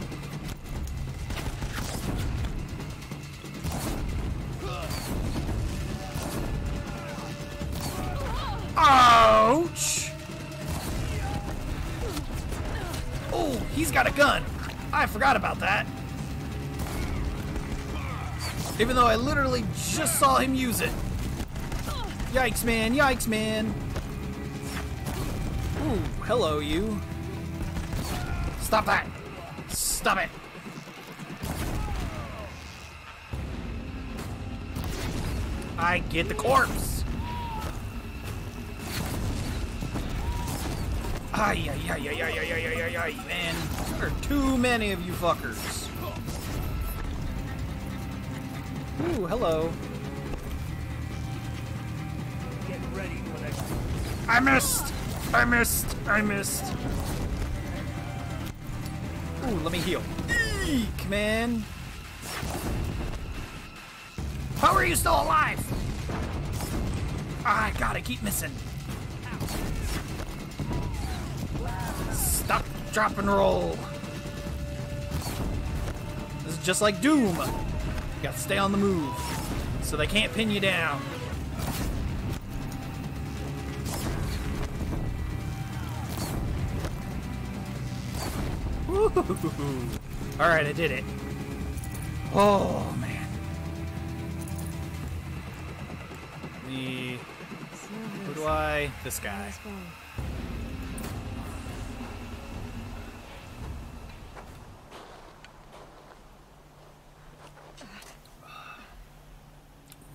Even though I literally just saw him use it. Yikes, man. Yikes, man. Ooh, hello, you. Stop that. Stop it. I get the corpse. Ay, ay, ay, ay, ay, ay, ay, ay, ay, man. There are too many of you fuckers. Ooh, hello. Get ready for the I missed! I missed! I missed! Ooh, let me heal. Eek, man! How are you still alive? I gotta keep missing. Stop, drop, and roll. This is just like Doom. You gotta stay on the move, so they can't pin you down. All right, I did it. Oh man. The who do I? This guy.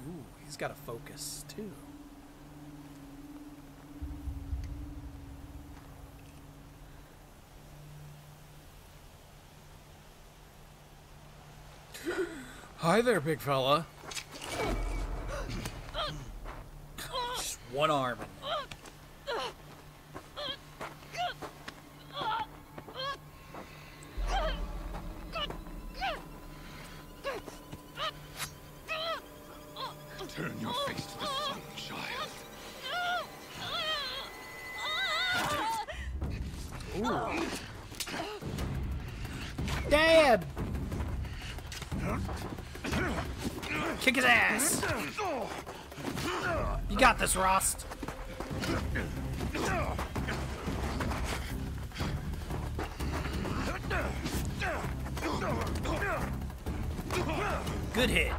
Ooh, he's got a focus too. Hi there, big fella. Just one arm. Kick his ass! You got this, Rost. Good hit.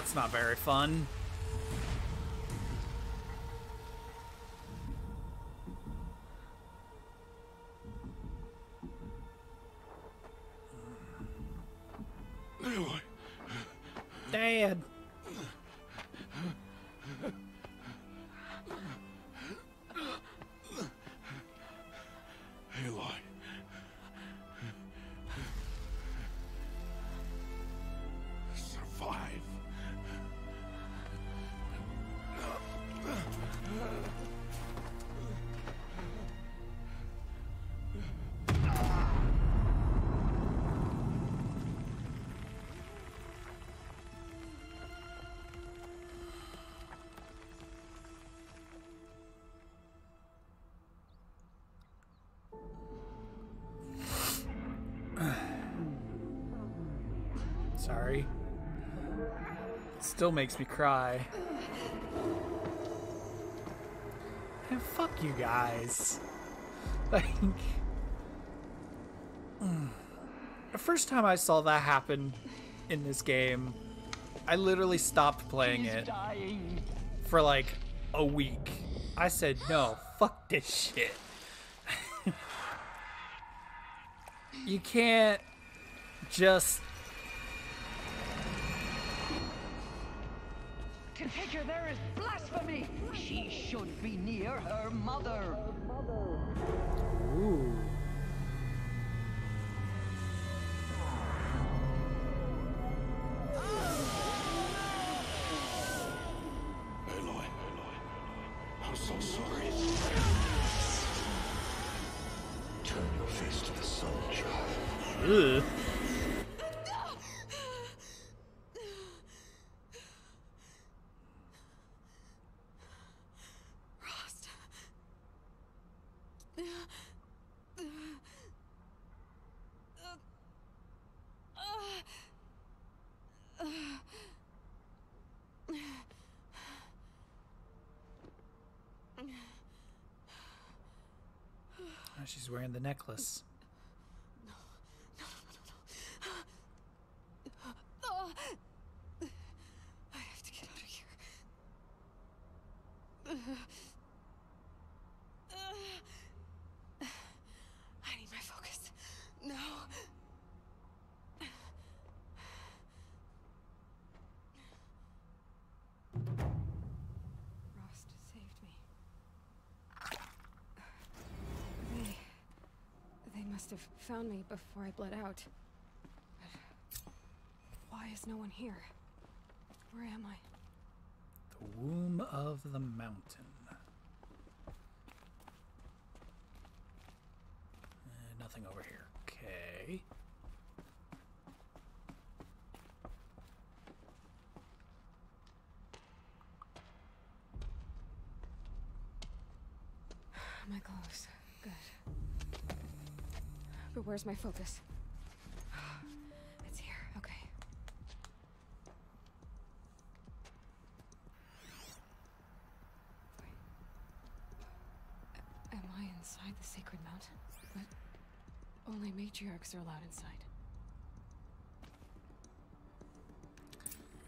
That's not very fun. Sorry. Still makes me cry. And fuck you guys. Like, mm. the first time I saw that happen in this game, I literally stopped playing it for like a week. I said, no, fuck this shit. you can't just She should be near her mother. She's wearing the necklace. I have to get out of here. I need my focus. No. Rost saved me. They. They must have found me before I bled out. But why is no one here? Where am I? The womb of the mountain. Uh, nothing over here. Okay. My clothes. Good. But where's my focus? It's here. Okay. Wait. Am I inside the sacred mountain? But only matriarchs are allowed inside.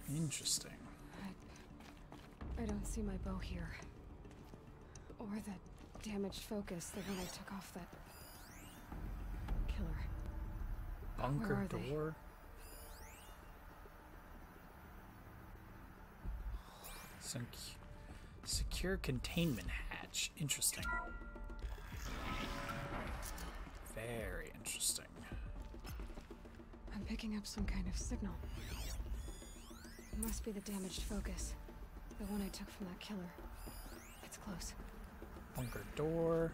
Interesting. I don't see my bow here. Or that damaged focus that when I took off that killer. Bunker Where are they? door. Some secure containment hatch. Interesting. Very interesting. I'm picking up some kind of signal. It must be the damaged focus. The one I took from that killer. It's close. Bunker door.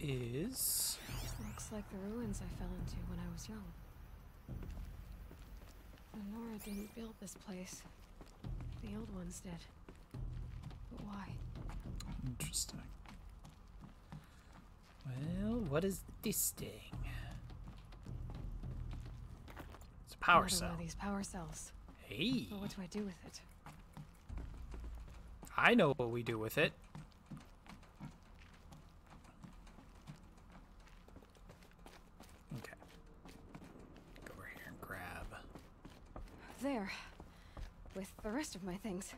Is? Looks like the ruins I fell into when I was young. The Nora didn't build this place. The old ones did. But why? Interesting. Well, what is this thing? It's a power cell. These power cells. Hey. But what do I do with it? I know what we do with it. Okay. Go over here and grab. There. With the rest of my things.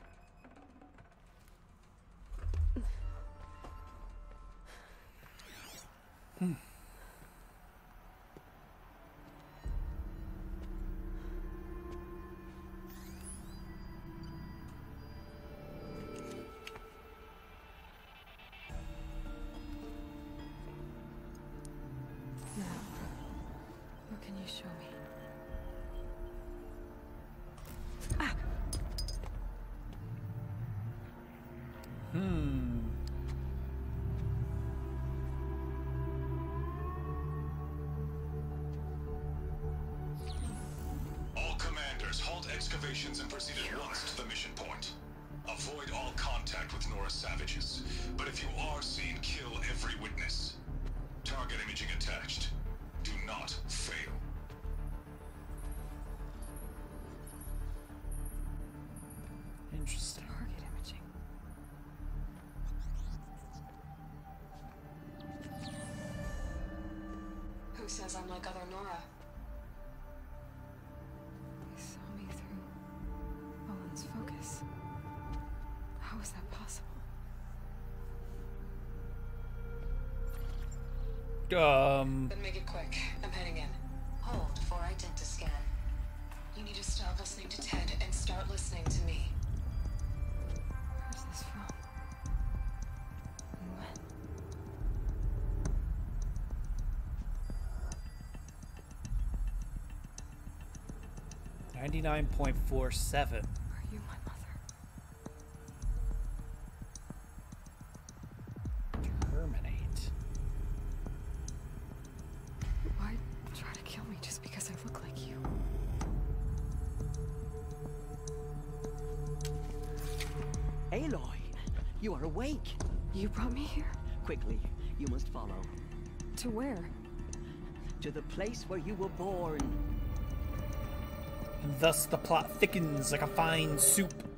Like other Nora? They saw me through Olin's focus. How is that possible? Um. Then make it quick. I'm heading in. Hold for identiscan. You need to stop listening to Ted and start listening to me. 99.47. Aloy you are awake You brought me here? Quickly, you must follow. To where? To the place where you were born. Thus the plot thickens like a fine soup.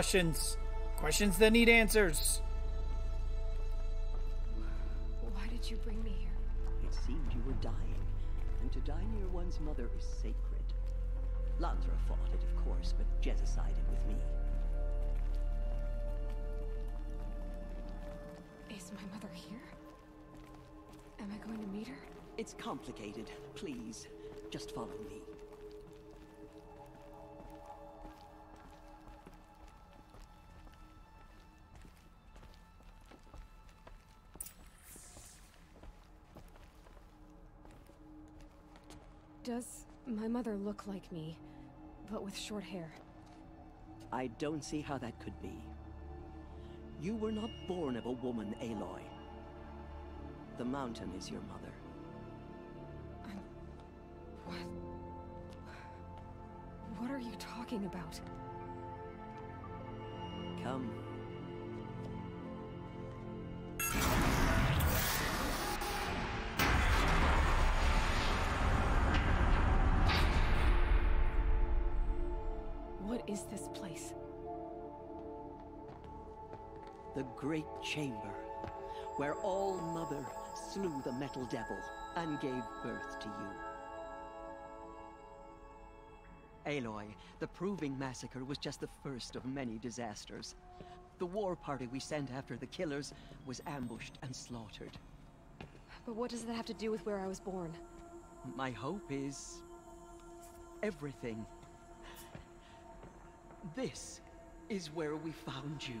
Questions. Questions that need answers. Why did you bring me here? It seemed you were dying, and to die near one's mother is sacred. Lansra fought it, of course, but Jezza sided with me. Is my mother here? Am I going to meet her? It's complicated. Please, just follow me. Does my mother look like me, but with short hair? I don't see how that could be. You were not born of a woman, Aloy. The mountain is your mother. What? What are you talking about? Come. The Great Chamber, where All Mother slew the Metal Devil and gave birth to you. Aloy, the Proving Massacre was just the first of many disasters. The war party we sent after the killers was ambushed and slaughtered. But what does that have to do with where I was born? My hope is... everything. This is where we found you.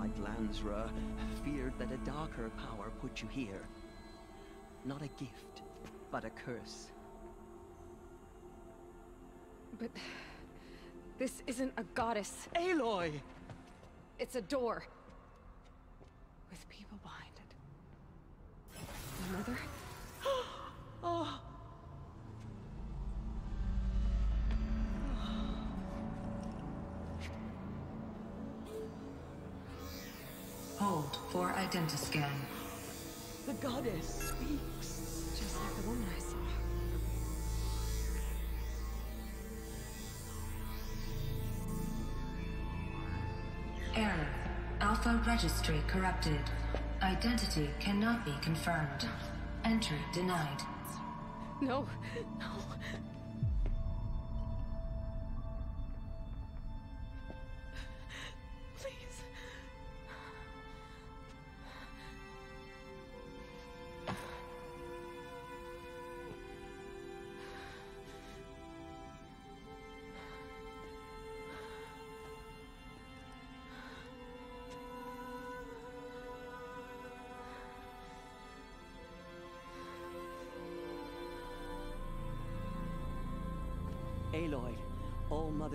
like Lansra, feared that a darker power put you here. Not a gift, but a curse. But... This isn't a goddess. Aloy! It's a door. With people behind it. My identiscan. The goddess speaks. Just like the woman I saw. Error. Alpha registry corrupted. Identity cannot be confirmed. Entry denied. No, no.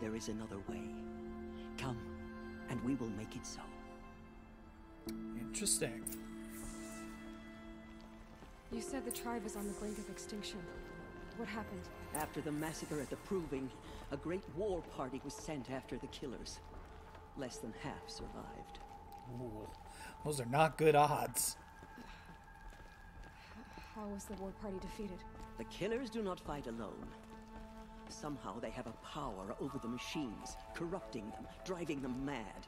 There is another way. Come, and we will make it so. Interesting. You said the tribe is on the brink of extinction. What happened? After the massacre at the Proving, a great war party was sent after the killers. Less than half survived. Ooh, those are not good odds. How was the war party defeated? The killers do not fight alone. Somehow they have a power over the machines, corrupting them, driving them mad.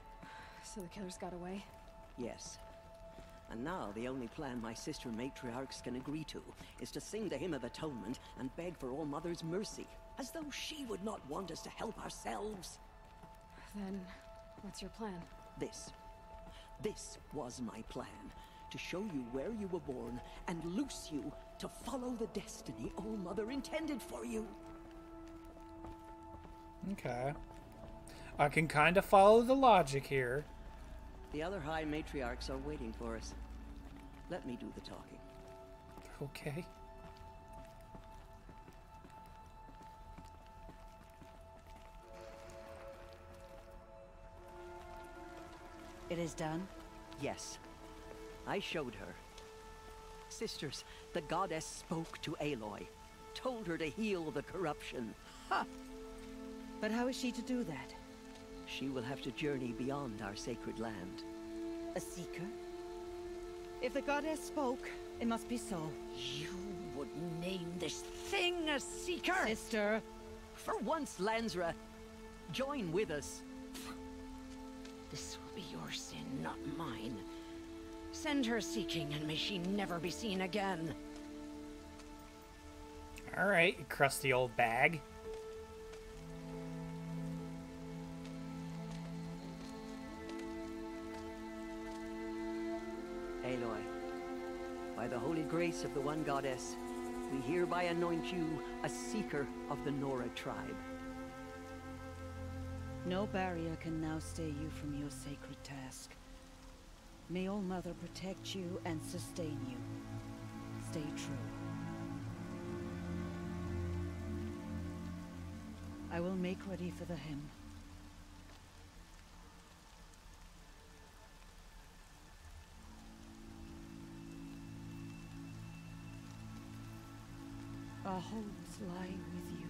So the killers got away? Yes. And now the only plan my sister matriarchs can agree to is to sing the Hymn of Atonement and beg for All Mother's mercy, as though she would not want us to help ourselves. Then, what's your plan? This. This was my plan. To show you where you were born and loose you to follow the destiny All Mother intended for you. Okay. I can kind of follow the logic here. The other High Matriarchs are waiting for us. Let me do the talking. Okay. It is done? Yes. I showed her. Sisters, the goddess spoke to Aloy. Told her to heal the corruption. Ha! But how is she to do that? She will have to journey beyond our sacred land. A seeker? If the goddess spoke, it must be so. You would name this thing a seeker? Sister! For once, Lansra, join with us. This will be your sin, not mine. Send her seeking, and may she never be seen again. Alright, crusty old bag. Grace of the one goddess, we hereby anoint you a seeker of the Nora tribe. No barrier can now stay you from your sacred task. May All Mother protect you and sustain you. Stay true. I will make ready for the hymn. Our homes lie with you.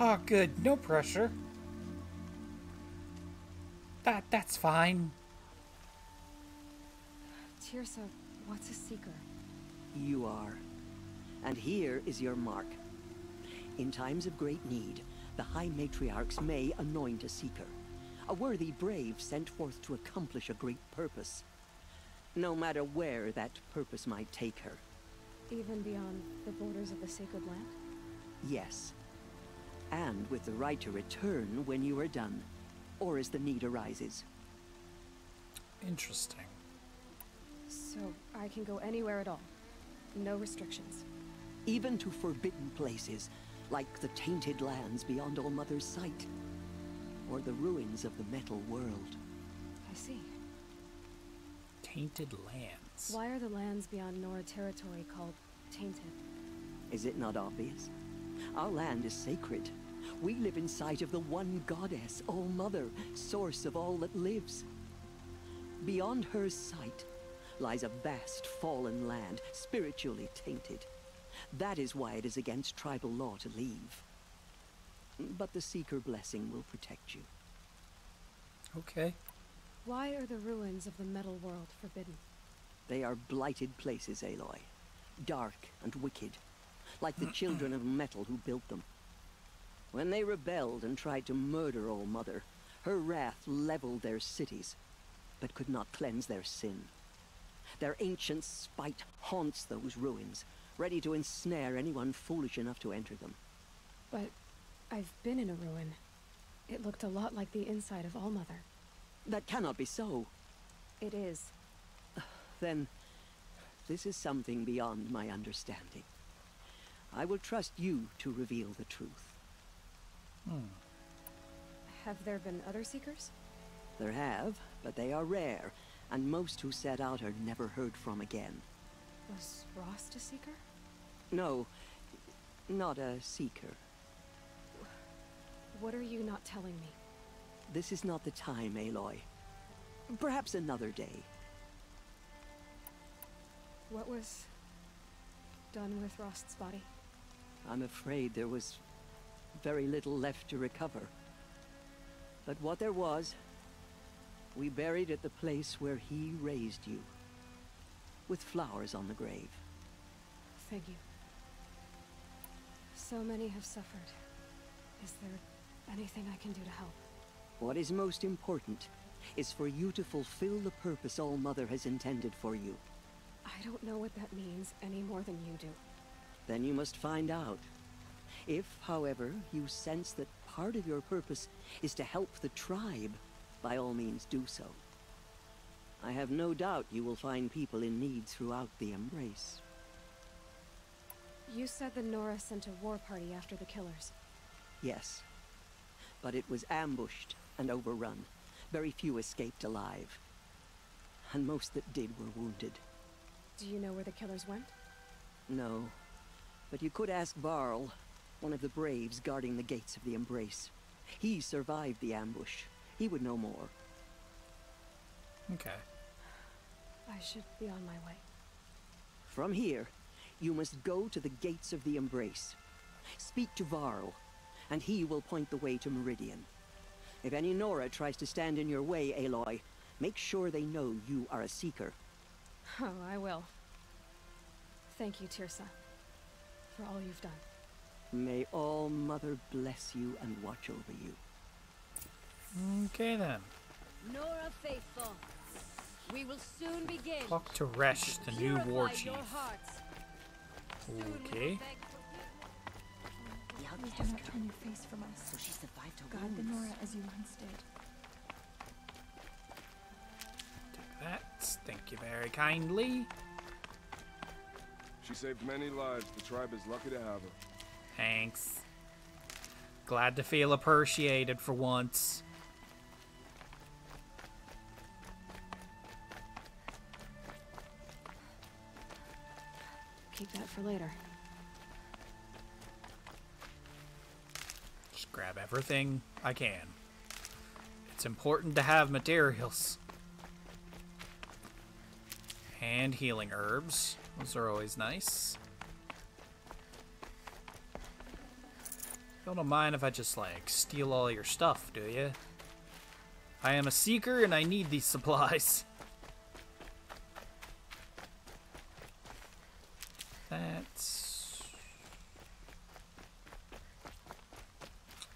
Oh, good. No pressure. That that's fine. Teersa, what's a seeker? You are. And here is your mark. In times of great need, the High Matriarchs may anoint a seeker. A worthy brave sent forth to accomplish a great purpose. No matter where that purpose might take her. Even beyond the borders of the sacred land? Yes. And with the right to return when you are done, or as the need arises. Interesting. So I can go anywhere at all. No restrictions. Even to forbidden places, like the tainted lands beyond All Mother's sight. Or the ruins of the metal world. I see. Tainted lands. Why are the lands beyond Nora territory called tainted? Is it not obvious? Our land is sacred. We live in sight of the one goddess, All Mother, source of all that lives. Beyond her sight lies a vast fallen land, spiritually tainted. That is why it is against tribal law to leave. But the Seeker blessing will protect you. Okay. Why are the ruins of the metal world forbidden? They are blighted places, Aloy. Dark and wicked. Like the children of metal who built them. When they rebelled and tried to murder All Mother, her wrath leveled their cities, but could not cleanse their sin. Their ancient spite haunts those ruins, ready to ensnare anyone foolish enough to enter them. But I've been in a ruin. It looked a lot like the inside of All Mother. That cannot be so. It is. Then, this is something beyond my understanding. I will trust you to reveal the truth. Hmm. Have there been other Seekers? There have, but they are rare, and most who set out are never heard from again. Was Rost a Seeker? No, not a seeker. What are you not telling me? This is not the time, Aloy. Perhaps another day. What was done with Rost's body? I'm afraid there was very little left to recover. But what there was, we buried at the place where he raised you. With flowers on the grave. Thank you. So many have suffered. Is there anything I can do to help? What is most important is for you to fulfill the purpose All Mother has intended for you. I don't know what that means any more than you do. Then you must find out. If, however, you sense that part of your purpose is to help the tribe, by all means do so. I have no doubt you will find people in need throughout the Embrace. You said the Nora sent a war party after the killers. Yes. But it was ambushed and overrun. Very few escaped alive. And most that did were wounded. Do you know where the killers went? No. But you could ask Varl, one of the Braves guarding the gates of the Embrace. He survived the ambush. He would know more. Okay. I should be on my way. From here, you must go to the gates of the Embrace. Speak to Varl, and he will point the way to Meridian. If any Nora tries to stand in your way, Aloy, make sure they know you are a Seeker. Oh, I will. Thank you, Teersa, for all you've done. May All Mother bless you and watch over you. Okay then. Nora faithful, we will soon begin. Talk to Resh, the new war Purify chief. your hearts. Okay. We cannot turn your face from us. So she survived her Guard the Nora as you once did. That. Thank you very kindly. She saved many lives. The tribe is lucky to have her. Thanks. Glad to feel appreciated for once. Keep that for later. Just grab everything I can. It's important to have materials. And healing herbs. Those are always nice. You don't mind if I just, like, steal all your stuff, do you? I am a seeker and I need these supplies. That's...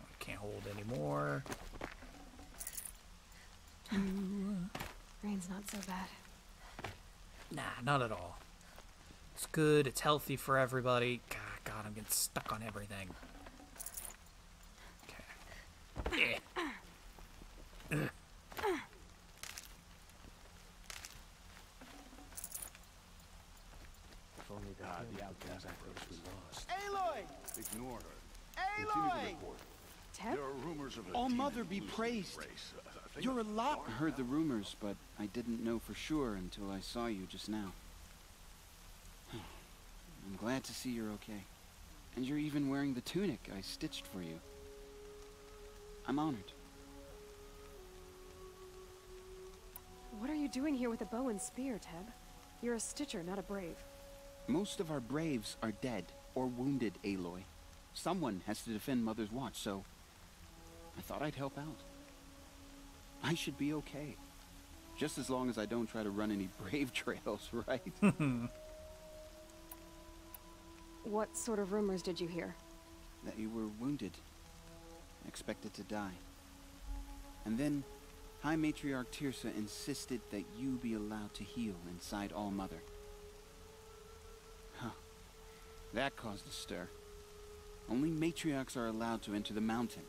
I can't hold anymore. Rain's not so bad. Nah, not at all. It's good, it's healthy for everybody. God, God I'm getting stuck on everything. Okay. Eh. Ugh. If only God, the outcast approach we lost. Aloy! Ignore her. Aloy! Teb? There are rumors of a All Mother be praised. race. A thing You're of alive. I heard heard the rumors, but I didn't know for sure until I saw you just now. I'm glad to see you're okay. And you're even wearing the tunic I stitched for you. I'm honored. What are you doing here with a bow and spear, Teb? You're a Stitcher, not a Brave. Most of our braves are dead or wounded, Aloy. Someone has to defend Mother's Watch, so I thought I'd help out. I should be okay. Just as long as I don't try to run any brave trails, right? What sort of rumors did you hear? that you were wounded, expected to die. And then High Matriarch Teersa insisted that you be allowed to heal inside All Mother. Huh. That caused a stir. Only matriarchs are allowed to enter the mountain.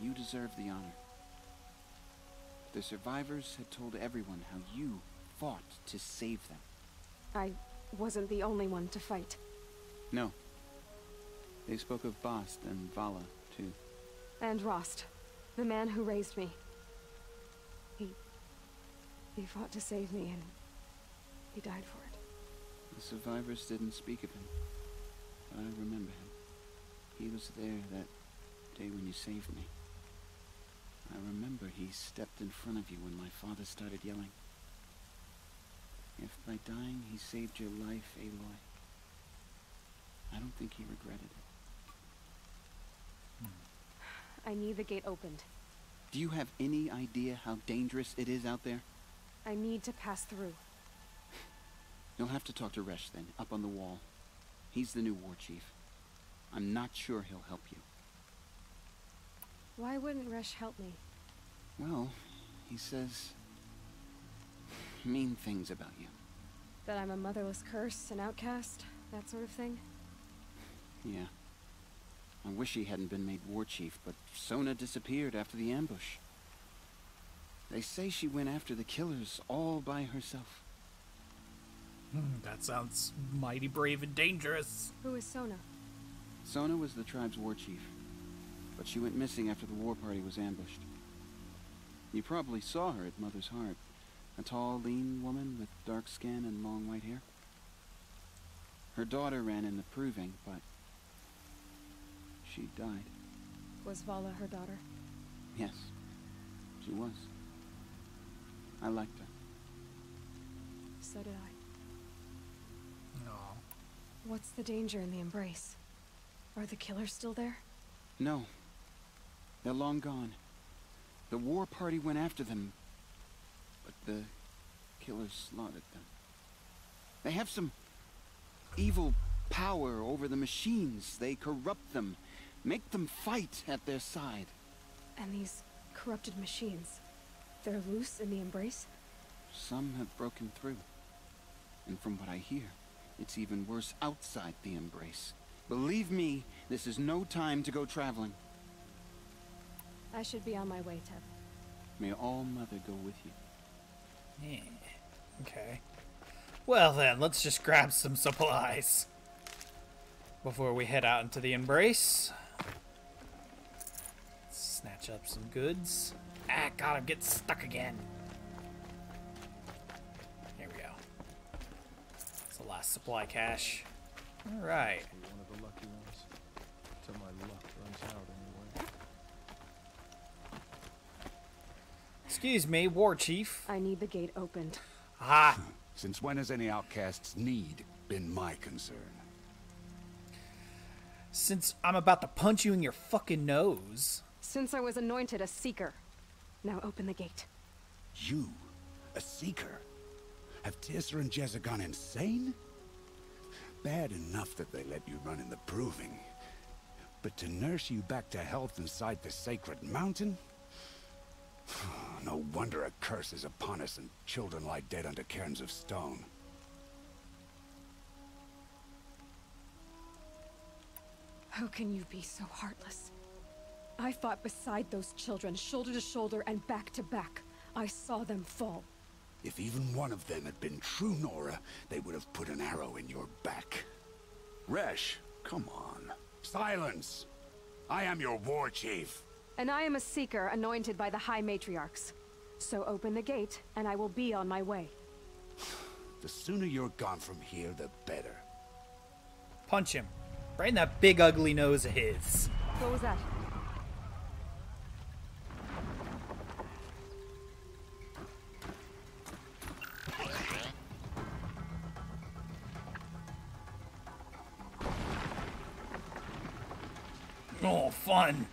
You deserve the honor. The survivors had told everyone how you fought to save them. I wasn't the only one to fight. No. They spoke of Bast and Vala, too. And Rost, the man who raised me. He... He fought to save me, and he died for it. The survivors didn't speak of him, but I remember him. He was there that day when you saved me. I remember he stepped in front of you when my father started yelling. If by dying he saved your life, Aloy, I don't think he regretted it. I need the gate opened. Do you have any idea how dangerous it is out there? I need to pass through. You'll have to talk to Resh then, up on the wall. He's the new war chief. I'm not sure he'll help you. Why wouldn't Resh help me? Well, he says mean things about you. That I'm a motherless curse, an outcast, that sort of thing? Yeah. I wish he hadn't been made war chief, but Sona disappeared after the ambush. They say she went after the killers all by herself. Hmm, that sounds mighty brave and dangerous. Who is Sona? Sona was the tribe's war chief, but she went missing after the war party was ambushed. You probably saw her at Mother's Heart. A tall, lean woman with dark skin and long white hair. Her daughter ran in the proving, but she died. Was Vala her daughter? Yes, she was. I liked her. So did I. No. What's the danger in the embrace? Are the killers still there? No. They're long gone. The war party went after them, but the killers slaughtered them. They have some evil power over the machines. They corrupt them, make them fight at their side. And these corrupted machines, they're loose in the embrace? Some have broken through. And from what I hear, it's even worse outside the embrace. Believe me, this is no time to go traveling. I should be on my way, Teb. May All Mother go with you. Yeah. Okay. Well then, let's just grab some supplies. Before we head out into the embrace. Snatch up some goods. Ah, God, I'm getting stuck again. Here we go. It's the last supply cache. Alright. One Excuse me, War Chief. I need the gate opened. Ah. Since when has any outcast's need been my concern? Since I'm about to punch you in your fucking nose. Since I was anointed a seeker. Now open the gate. You? A seeker? Have Teersa and Jezza gone insane? Bad enough that they let you run in the proving. But to nurse you back to health inside the sacred mountain? No wonder a curse is upon us and children lie dead under cairns of stone. How can you be so heartless? I fought beside those children, shoulder to shoulder and back to back. I saw them fall. If even one of them had been true Nora, they would have put an arrow in your back. Resh, come on. Silence! I am your war chief. And I am a seeker anointed by the High Matriarchs. So open the gate, and I will be on my way. The sooner you're gone from here, the better. Punch him. Right in that big ugly nose of his. What was that? Oh, fun.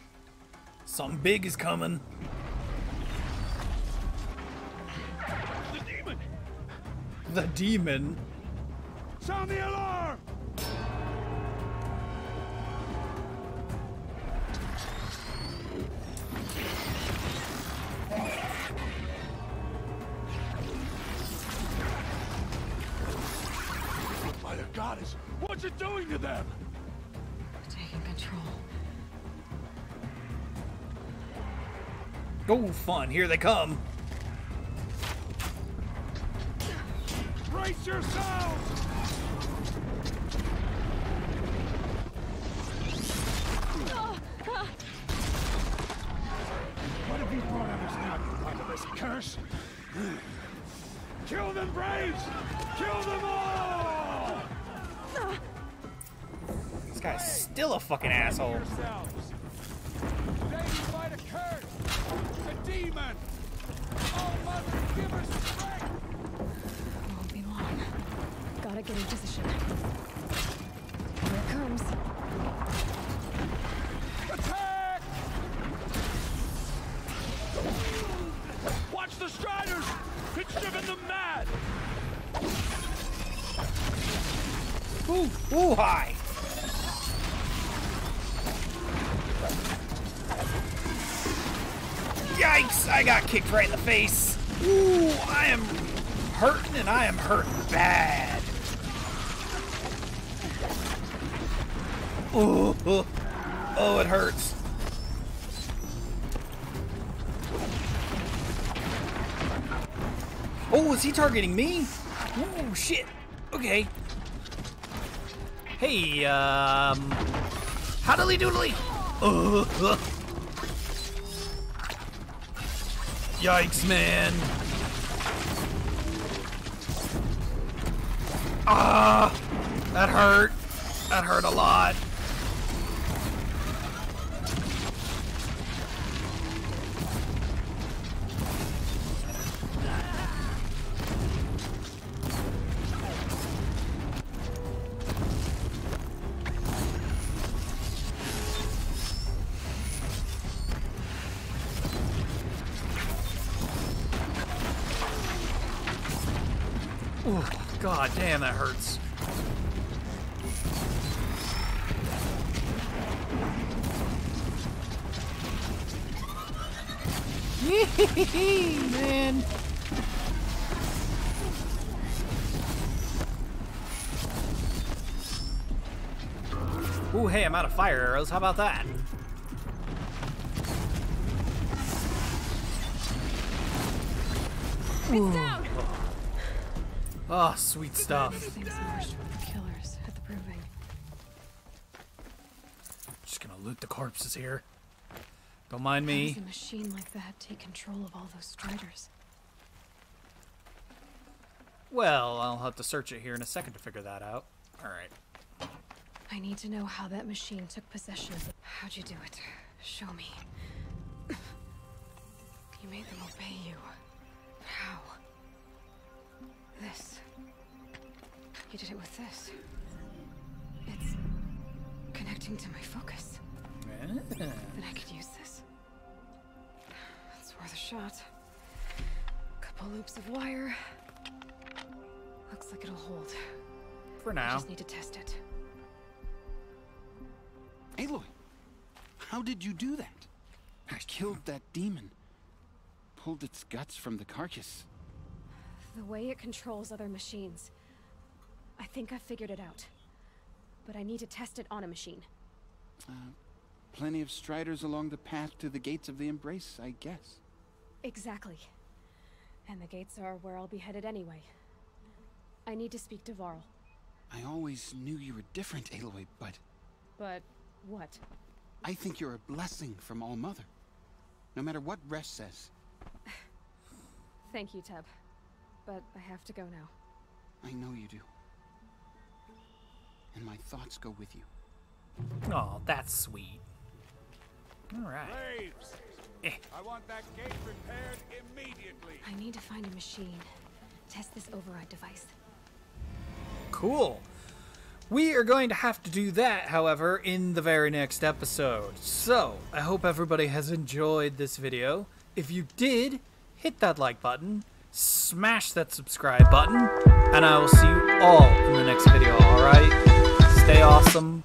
Something big is coming. The demon! The demon? Sound the alarm! Oh, fun. Here they come. Brace yourselves! Face. Ooh, I am hurting and I am hurting bad. Ooh, ooh. oh, it hurts. Oh, is he targeting me? Oh, shit. Okay. Hey, um... Howdly doodly! Yikes, man! Ah! That hurt. That hurt a lot. God damn, that hurts. Man. Ooh, hey, I'm out of fire arrows. How about that? It's down! Oh, sweet stuff. Killers at the proving. Just gonna loot the corpses here. Don't mind How me. does a machine like that take control of all those striders? Well, I'll have to search it here in a second to figure that out. Alright. I need to know how that machine took possession of it. How'd you do it? Show me. You made them obey you. How? This. You did it with this. It's connecting to my focus. Then I could use this. It's worth a shot. A Couple loops of wire. Looks like it'll hold. For now. I now. just need to test it. Aloy, how did you do that? I killed that demon. Pulled its guts from the carcass. The way it controls other machines. I think I figured it out. But I need to test it on a machine. Uh, plenty of striders along the path to the gates of the Embrace, I guess. Exactly. And the gates are where I'll be headed anyway. I need to speak to Varl. I always knew you were different, Aloy, but But what? I think you're a blessing from All Mother. No matter what Resh says, Thank you, Teb. But I have to go now. I know you do. And my thoughts go with you. Oh, that's sweet. Alright. Braves! Eh. I want that gate repaired immediately. I need to find a machine. Test this override device. Cool. We are going to have to do that, however, in the very next episode. So, I hope everybody has enjoyed this video. If you did, hit that like button, smash that subscribe button, and I will see you all in the next video, alright? Stay awesome,